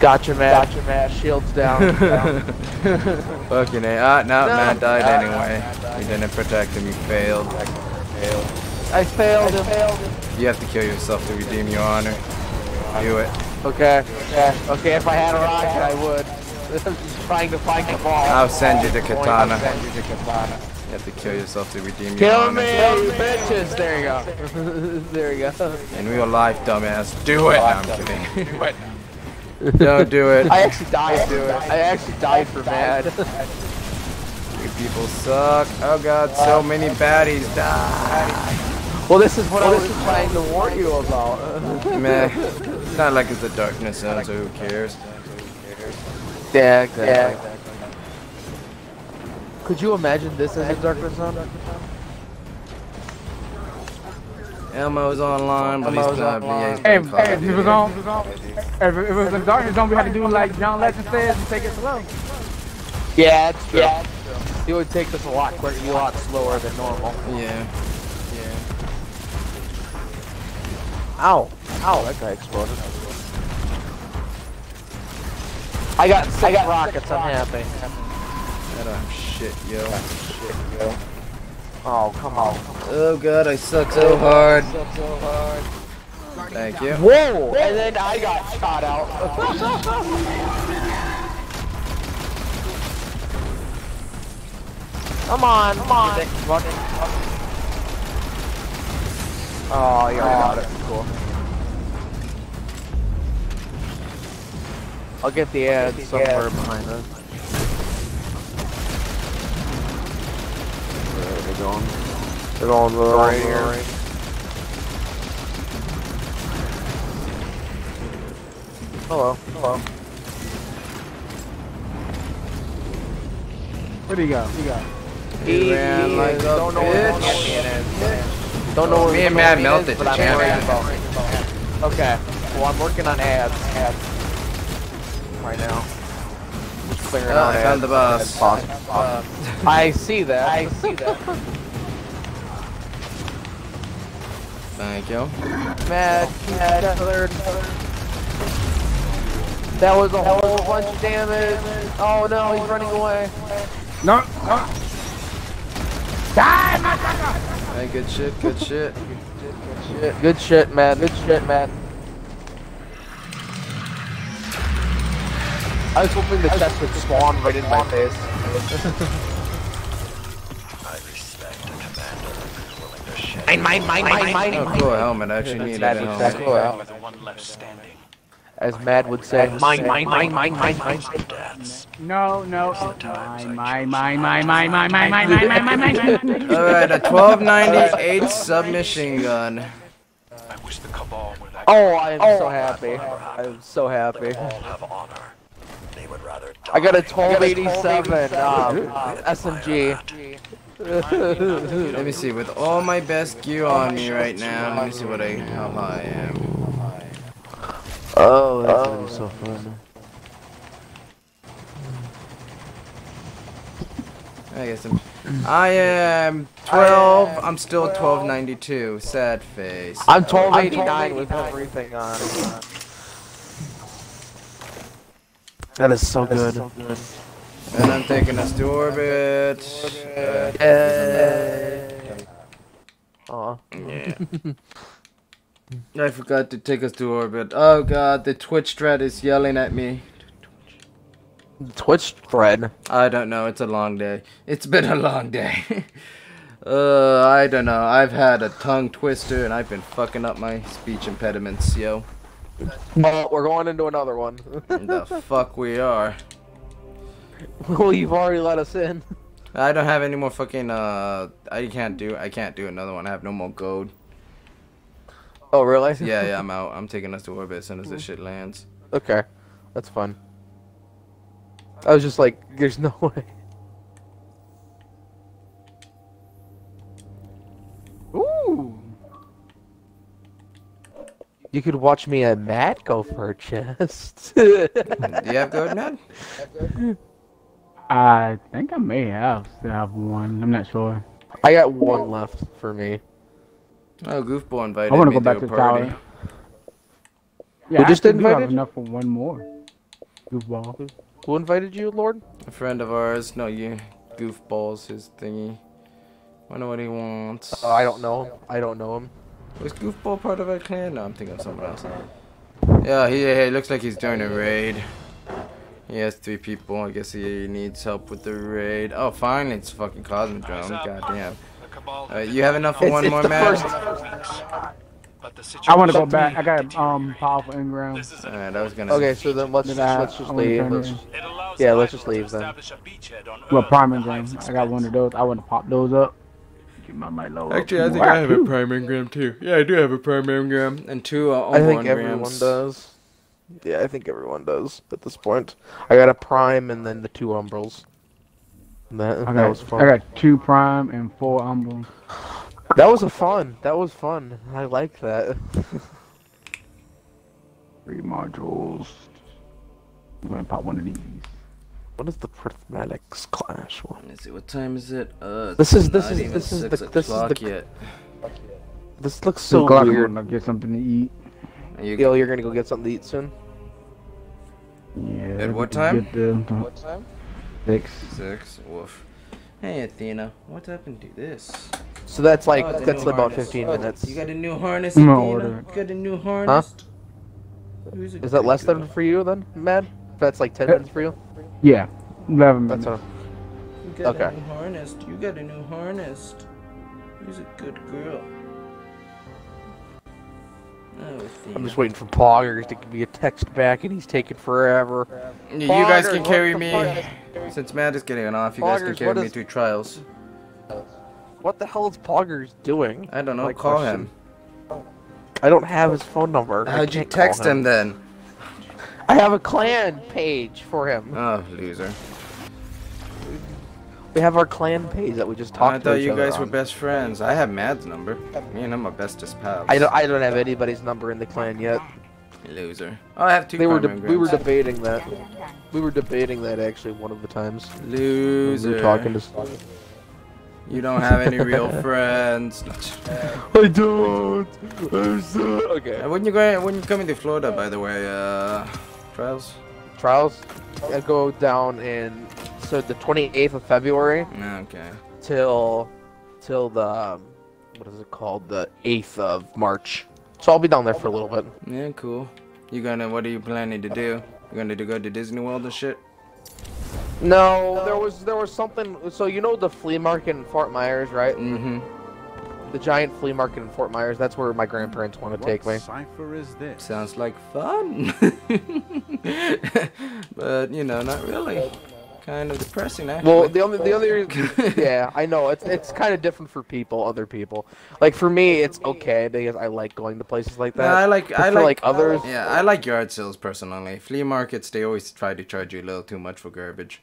Gotcha, Matt. Gotcha, Matt. (laughs) Shields down. (laughs) Fucking A. Ah, no, No. Matt died Ah, anyway. You didn't protect him, you failed. I failed him. You have to kill yourself to redeem your honor. Do it. Okay. Okay. Okay. If I had a rocket, I would. (laughs) I'm just trying to find the ball. I'll send you the katana. I'll send you the katana. You have to kill yourself to redeem your Kill honor. me, bitches. There you go. (laughs) there you go. In real life, dumbass. Do it! No, I'm kidding. (laughs) do it. Don't do it. I actually died. Do it. I actually died for mad. You people suck. Oh god, so many baddies die. well, this is what I was trying to warn you about. (laughs) Meh. It's not like it's a darkness zone, so who cares? Yeah, exactly. Could you imagine this as a darkness zone? Elmo's online, but he's Elmo's probably yeah, he's Hey, playing Call hey, of if it was on, if it was in darkness zone, we had to do like John Legend says and take it slow. Yeah, it's true. Yeah, It would take us a lot quicker, a lot slower than normal. Yeah. Yeah. Ow! Ow! That guy exploded. I got six I got rockets. I'm happy. That um, shit, yo. Oh come on! Oh god, I suck so hard. Thank you. Whoa! And then I got shot out. (laughs) come on! Come on! Oh, you got it. Cool. I'll get the ad somewhere behind us. Where are they going? They're going right here. Hello. Hello. Where do you go? Where do you go? He ran like a don't know where the bitch. champion is. Don't know where Me and Matt melted the but I'm worried champion. about- Okay. Well, I'm working on ads. Ads. Right now. Just clearing Oh, out I ads. found the boss. Uh, I see that. I see that. Thank you. Mad, mad, colored. That was a whole bunch of damage. Oh no, he's running away. No, no. Die, motherfucker! Hey, good shit, good shit. Good shit, good shit, man. Good shit, man. I was hoping the chest would spawn right in my face. I respect a commander who's willing to shed Mine, mine, mine, mine, mine. Oh, cool helmet. I actually needed a That's helmet. exactly what We're the one left standing. As Mad would say. Mine, mine, mine, mine, mine, mine. deaths. No, no. Mine, mine, mine, mine, mine, mine, mine, mine, mine, mine, mine, mine. Alright, a 1298 submachine gun. I wish the Cabal were that Oh, I am so happy. I'm so happy. All have honor. They would rather die. I got a 1287 um, SMG. Let me see, with all my best gear on me right now, let me see what I, how high I am. Oh, that's gonna be so fun. I guess I'm, I am 12, I'm still 1292, sad face. I'm 1289 with everything on. That is so good. And I'm taking us to orbit. Uh, Aw. yeah. (laughs) I forgot to take us to orbit. Oh god, the Twitch thread is yelling at me. Twitch thread. I don't know, it's a long day. It's been a long day. (laughs) Uh, I don't know. I've had a tongue twister and I've been fucking up my speech impediments, yo. Well, we're going into another one. the (laughs) fuck we are. well, you've already let us in. I don't have any more fucking uh. I can't do. I can't do another one. I have no more gold. Oh, really? Yeah, yeah. I'm (laughs) out. I'm taking us to orbit as soon as this shit lands. Okay, that's fun. I was just like, there's no (laughs) way. Ooh. You could watch me and Matt go for a chest. (laughs) do you have gold, man? I think I may have still have one. I'm not sure. I got one left for me. Oh, Goofball invited I want to go back to to the party. tower. Yeah, just I actually do have invited enough for one more. Goofball. Who invited you, Lord? A friend of ours. No, you. Goofball's his thingy. I Wonder what he wants. Uh, I don't know. him. I don't know him. Was Goofball part of our clan? No, I'm thinking of someone else. Yeah, he, he looks like he's doing a raid. He has three people. I guess he needs help with the raid. Oh, fine. It's fucking Cosmodrome. Goddamn. The Uh, you have enough for It's- one it's more the man? first- But the I want to go back. I got um powerful engram. This is a- Alright, I was gonna. Okay, so then let's Did just, I- let's just leave. Let's, in. It allows Yeah, let's just leave then. establish a beachhead on Well, prime at the highest engram. I got one of those. I want to pop those up. Actually, I think I have a prime engram too. Yeah, I do have a prime engram and two uh, I think Umbral everyone engrams. does. Yeah, I think everyone does at this point. I got a prime and then the two umbrals. That, I that got, was fun. I got two prime and four umbral. That was a fun. That was fun. I like that. Three modules. I'm gonna pop one of these. What is the Prismatics Clash one? Let's see, what time is it? Uh, This is- this is- this is the- this is the- o'clock yet. This looks So so o'clock, I'm weird. gonna get something to eat. Are you Gil, you're gonna go get something to eat soon. Yeah. At what time? Get the, What time? six. six? Woof. Hey, Athena, what happened to this? So that's like Oh, that's new about harness. 15 Oh, minutes. You got a new harness, I'm gonna Athena? order it. You got a new harness? Who's a Is that less than girl? for you then, Mad? That's like 10 Uh, minutes for you. Yeah. Eleven That's minutes. what. You got okay. a new harness. You got a new harness. Who's a good girl? Oh, I'm just waiting for Poggers to give me a text back, and he's taking forever. Yeah, You guys can carry me. Since Matt is getting off, you guys can carry me is- through trials. What the hell is Poggers doing? I don't know. My call question. him. I don't have his phone number. How'd you can't call text him then? I have a clan page for him. Oh, loser. We have our clan page that we just talked about. I thought you guys were on. best friends. I have Mad's number. Me and him are bestest pals. I don't, I don't have anybody's number in the clan yet. Loser. Oh, I have two They were we were debating that. We were debating that actually one of the times. Loser. We were talking to. You don't have any real (laughs) friends. I don't. I'm okay. when you going? When you coming to Florida, by the way? Uh, trials. Trials. I go down in so the 28th of February Okay. till till the um, what is it called the 8th of March. So I'll be down there for a little bit. Yeah, cool. You gonna? What are you planning to do? You gonna do go to Disney World and shit? No, there was there was something. So you know the flea market in Fort Myers, right? Mm-hmm. The giant flea market in Fort Myers. That's where my grandparents want to hmm, take me. cipher is this? Sounds like fun. (laughs) but you know, not really. Kind of depressing, actually. Well, the only the other (laughs) yeah, I know it's it's kind of different for people, other people. Like for me, it's okay because I like going to places like Nah, that. I like. But I for, like, like others. Yeah, I like yard sales personally. Flea markets, they always try to charge you a little too much for garbage.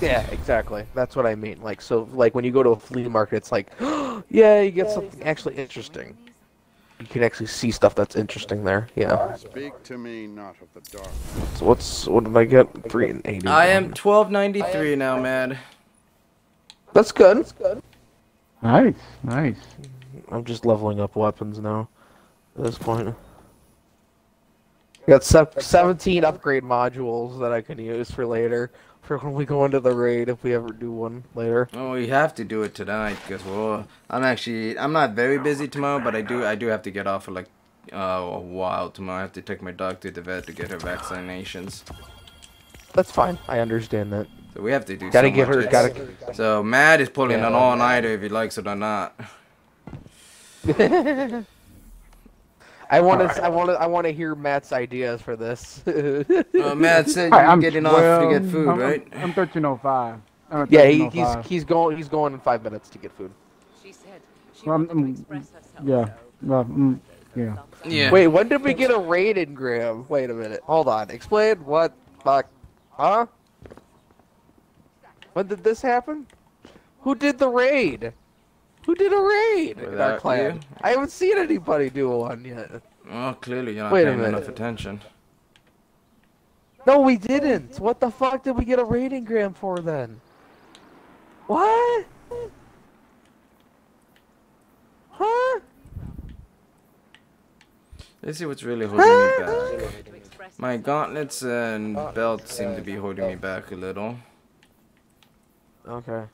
Yeah, exactly. That's what I mean. Like so, like when you go to a flea market, it's like, (gasps) yeah, you get something actually interesting. You can actually see stuff that's interesting there. Yeah. Speak to me not of the dark. So what's what did I get? Three and eighty. I am twelve ninety three now, man. That's good. That's good. Nice, nice. I'm just leveling up weapons now. At this point. Got se- 17 upgrade modules that I can use for later. For when we go into the raid, if we ever do one later. Oh, we have to do it tonight because well, I'm actually I'm not very busy tomorrow, but I do I do have to get off for like uh, a while tomorrow. I have to take my dog to the vet to get her vaccinations. That's fine. I understand that. So we have to do Gotta so get much. her. It's- Gotta. So Matt is pulling Yeah. an all-nighter if he likes it or not. (laughs) I want to. I want to. I want to hear Matt's ideas for this. Uh, (laughs) Matt said you're I'm getting off to get food, I'm, right? I'm, I'm 1305. Yeah, he, he's he's going. He's going in five minutes to get food. She said she Well, wanted to express herself. Yeah. so Well, mm, yeah. Yeah. Wait, when did we get a raid engram? Wait a minute. Hold on. Explain what? Fuck. Huh? When did this happen? Who did the raid? Who did a raid in our clan? you? I haven't seen anybody do one yet. Well, clearly you're not Wait paying enough attention. No, we didn't. What the fuck did we get a raid engram for then? What? Huh? Let's see what's really holding me back. My gauntlets and uh, belt seem to be holding me back a little. Okay.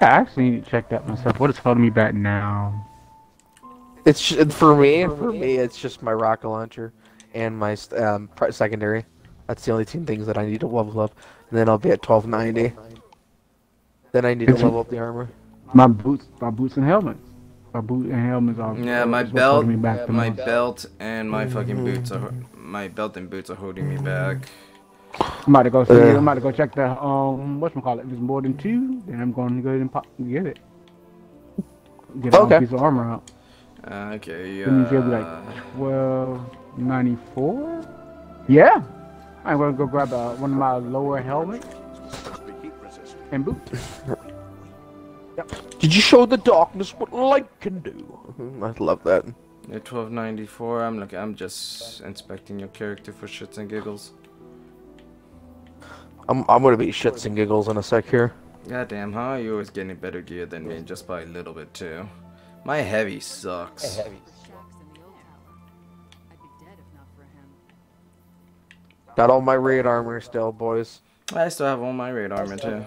I actually need to check that myself. What is holding me back now? It's ju- for me. For me, it's just my rocket launcher and my um, secondary. That's the only two things that I need to level up, and then I'll be at 1290. Then I need to level up the armor. My boots, my boots and helmets. My boot and helmets are. Yeah, my belt, holding me back the my most. belt, and my fucking boots are my belt and boots are holding me back. I'm about to go see. Uh. I'm about to go check the um. What call it? If it's more than two, then I'm going to go ahead and pop get it. Get Okay. a piece of armor out. Uh, okay, Then you give like uh, twelve ninety four. Yeah, I'm gonna go grab uh, one of my lower helmets Must be heat and boots. (laughs) Did you show the darkness what light can do? (laughs) I love that. you're 1294. I'm looking. I'm just inspecting your character for shits and giggles. I'm I'm gonna be shits and giggles in a sec here. Goddamn, huh? You're always getting better gear than me, just by a little bit too. My heavy sucks. Shaxx's in the old tower. I'd be dead if not for him. Got all my raid armor still, boys. I still have all my raid armor too.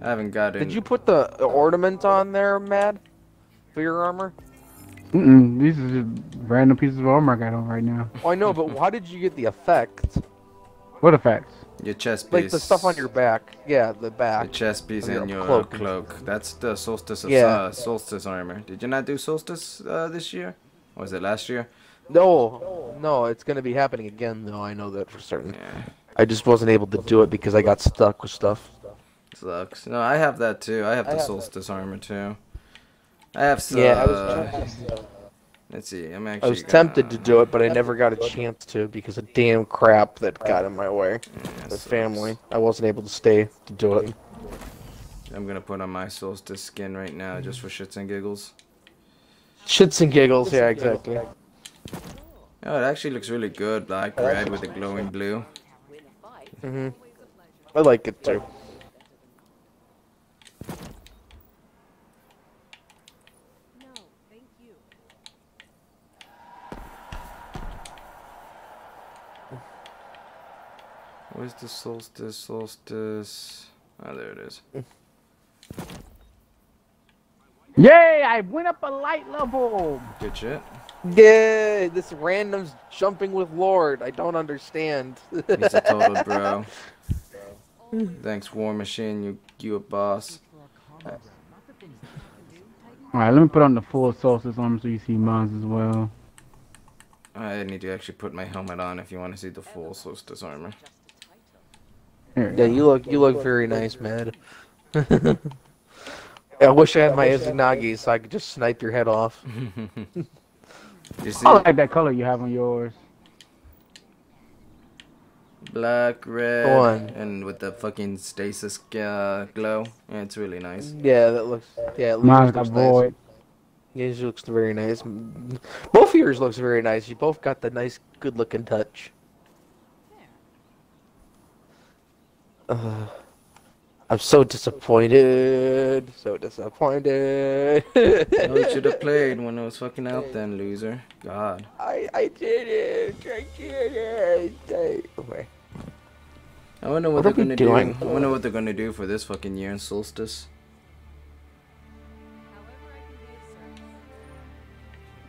I haven't got it. Did you put the ornament on there, Mad? For your armor? Mm-mm, these are just random pieces of armor I got on right now. Oh, I know, but why did you get the effect? What effects? Your chest piece? Like the stuff on your back. Yeah, the The back. chest piece your and your cloak. cloak. That's the solstice of Yeah. uh, solstice armor. Did you not do solstice uh, this year? Or was it last year? No, no, it's gonna be happening again, though. I know that for certain. Yeah, I just wasn't able to do it because I got stuck with stuff. sucks. No, I have that too. I have the solstice armor too. I have some. Yeah, I was, let's see. I'm actually. I was tempted to do it, but I never got a chance to because of damn crap that got in my way. The family. I wasn't able to stay to do it. I'm gonna put on my solstice skin right now, just for shits and giggles. Shits and giggles. Yeah, exactly. Oh, it actually looks really good, black red with the glowing blue. hmm I like it too. Where's the solstice? Solstice. Oh, there it is. Yay! I went up a light level. Good shit. Yay! This random's jumping with Lord. I don't understand. He's a total bro. (laughs) Thanks, War Machine. You, you a boss. All right, let me put on the full solstice armor so you see mine as well. I need to actually put my helmet on if you want to see the full solstice armor. Here. Yeah, you look you look very nice, man. (laughs) I wish I had my Izanagi so I could just snipe your head off. (laughs) you see, I like that color you have on yours. black, red, Go on. and with the fucking stasis uh, glow. Yeah, it's really nice. Yeah, that looks yeah. It looks, Mine's looks nice. void. Yeah, yours looks very nice. Both of yours looks very nice. You both got the nice, good-looking touch. Uh, I'm so disappointed. So disappointed. Oh, you should have played when it was fucking out (laughs) then, loser. God. I I did it. I did it. I, okay. I wonder What what, they're gonna doing? do. I wonder what they're gonna do for this fucking year in solstice.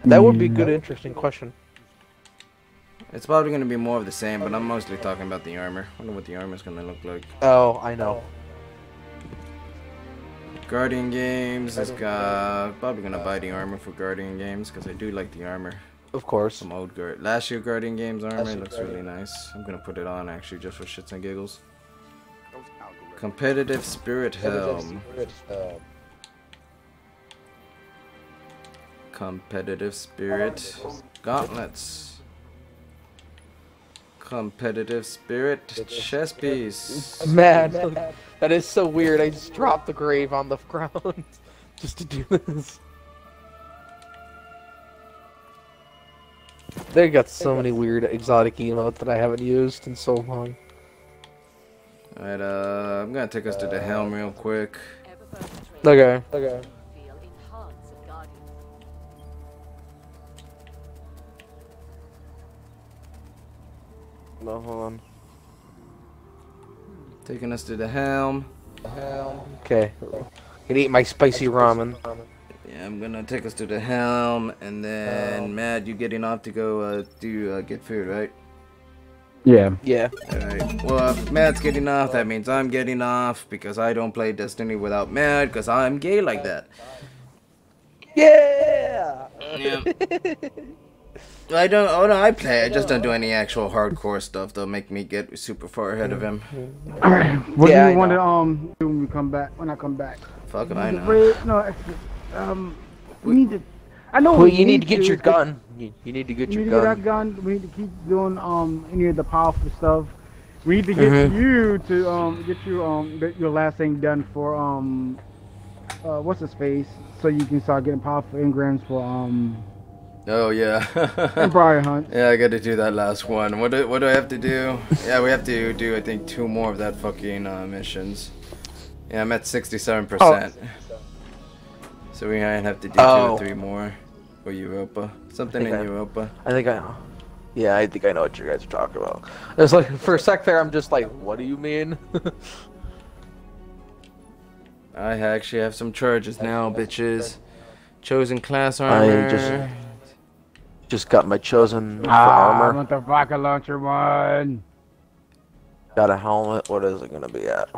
That would be a good, Mm, interesting question. It's probably gonna be more of the same, but I'm mostly talking about the armor. I wonder what the armor's gonna look like. Oh, I know. Guardian Games is got probably gonna buy the armor for Guardian Games because I do like the armor. Of course. Some old guard last year Guardian Games armor looks really nice. I'm gonna put it on actually just for shits and giggles. Competitive Spirit Helm. Competitive Spirit Gauntlets. Competitive Spirit Chess Piece. Man, that is so weird. I just dropped the grave on the ground (laughs) just to do this. They got so many weird exotic emotes that I haven't used in so long. Alright, uh, I'm gonna take us to the helm real quick. Okay. Okay. No, hold on. Taking us to the helm. Helm. Okay. Can eat my spicy ramen. Yeah, I'm gonna take us to the helm, and then Matt, you getting off to go uh, do uh, get food, right? Yeah. Yeah. Alright. Well, if Matt's getting off, that means I'm getting off because I don't play Destiny without Matt because I'm gay like that. Yeah. Yeah. (laughs) I don't. Oh no, I play. I just don't do any actual hardcore stuff that'll make me get super far ahead of him. Alright, (clears throat) what Yeah, do I you want know. to um do when we come back? When I come back? Fuck it, I know. Wait, no, um, we need to. I know Well, we you need to get your gun. You, you need to get We your need to get our gun. gun. We need to keep doing um any of the powerful stuff. We need to get Mhm. you to um get you um get your last thing done for um uh what's his face so you can start getting powerful engrams for um Oh yeah. Empire Hunt. (laughs) Yeah, I got to do that last one. What do, what do I have to do? Yeah, we have to do I think two more of that fucking uh, missions. Yeah, I'm at 67%. So we might have to do two or three more for Europa. Something in I- Europa. I think I know. Yeah, I think I know what you guys are talking about. I was like for a sec there, I'm just like, what do you mean? (laughs) I actually have some charges now, bitches. Chosen class I armor. Just- just got my chosen for Ah, I want the rocket launcher one. Got a helmet. What is it gonna be at?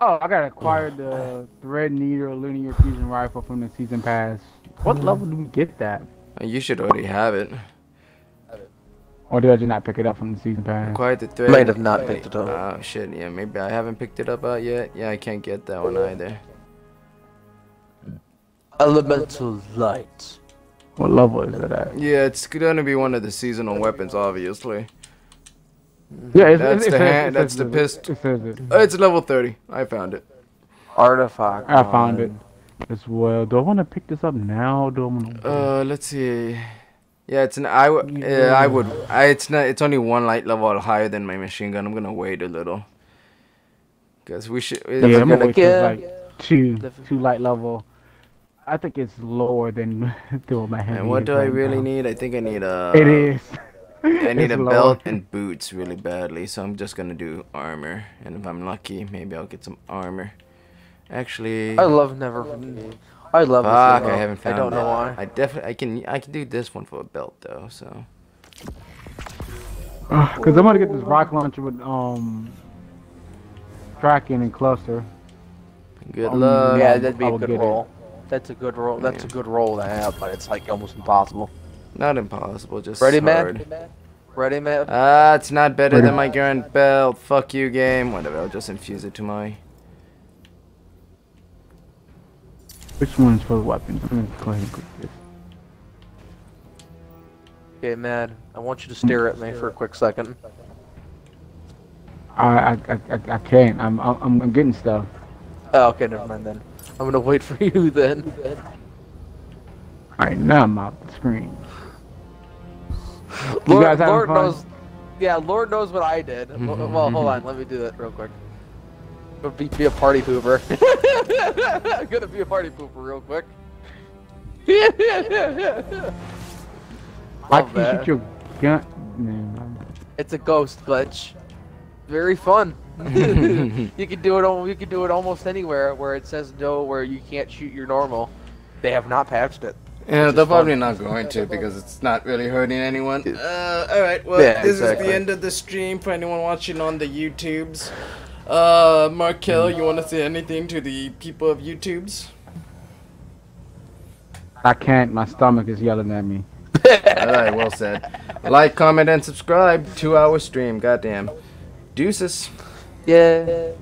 Oh, I gotta acquire the Thread Needle Linear Fusion Rifle from the season pass. What level do we get that? Uh, You should already have it. Or did I just not pick it up from the season pass? Acquired the thread. Might have not picked it up. Oh shit, yeah, maybe I haven't picked it up out yet. Yeah, I can't get that one either. Elemental light. What level is it at? Yeah, it's gonna be one of the seasonal weapons, obviously. Yeah, it's, That's it, it the says- hand- it that's says the it. pist- It it. Uh, It's level 30. I found it. Artifact. I found it gun. as well. Do I want to pick this up now? Or do I want to? Uh, let's see. Yeah, it's an I would. Yeah, I would. I it's not. It's only one light level higher than my machine gun. I'm gonna wait a little. Cause we should. yeah, Never I'm gonna gonna wait get- like two, two light level. I think it's lower than doing my heavy. And what do I really now. need? I think I need a. It is. (laughs) I need It's a lower. belt and boots really badly, so I'm just gonna do armor. And if I'm lucky, maybe I'll get some armor. Actually, I love never. I love this fuck, I haven't found I don't it. know why. I definitely, I can, I can do this one for a belt though. So Because I'm gonna get this rock launcher with um tracking and cluster. good Um, luck. Yeah, that'd be a good get it. Roll. That's a good roll. That's a good roll to have, but it's like almost impossible. Not impossible, just Ready, hard. man? Ready, man? Ah, it's not better Ready. than my current belt. Fuck you, game. Whatever, I'll just infuse it to my. Which one's for the weapon? I'm gonna go ahead and click this. Okay, man. I want you to stare at me for a quick second. I I, I, I, I can't. I'm, I'm I'm getting stuff. Oh, okay, never mind then. I'm gonna wait for you then. Alright, now I'm out the screen. You Lord, guys having Lord fun? knows. Yeah, Lord knows what I did. well, mm-hmm, well, hold mm-hmm. on. Let me do that real quick. Gonna be, be a party pooper. I'm (laughs) gonna be a party pooper real quick. Why can't you shoot your gun? It's a ghost glitch. Very fun. You can do it. You can do it almost anywhere where it says no, where you can't shoot your normal. They have not patched it. Yeah, they're probably fun. not going to because it's not really hurting anyone. Uh, all right. Well, Yeah, this is the end of the stream for anyone watching on the YouTubes. Uh, Markel, you want to say anything to the people of YouTubes? I can't. My stomach is yelling at me. (laughs) all right, well said. Like, comment, and subscribe. Two-hour stream. Goddamn. Deuces. Yeah.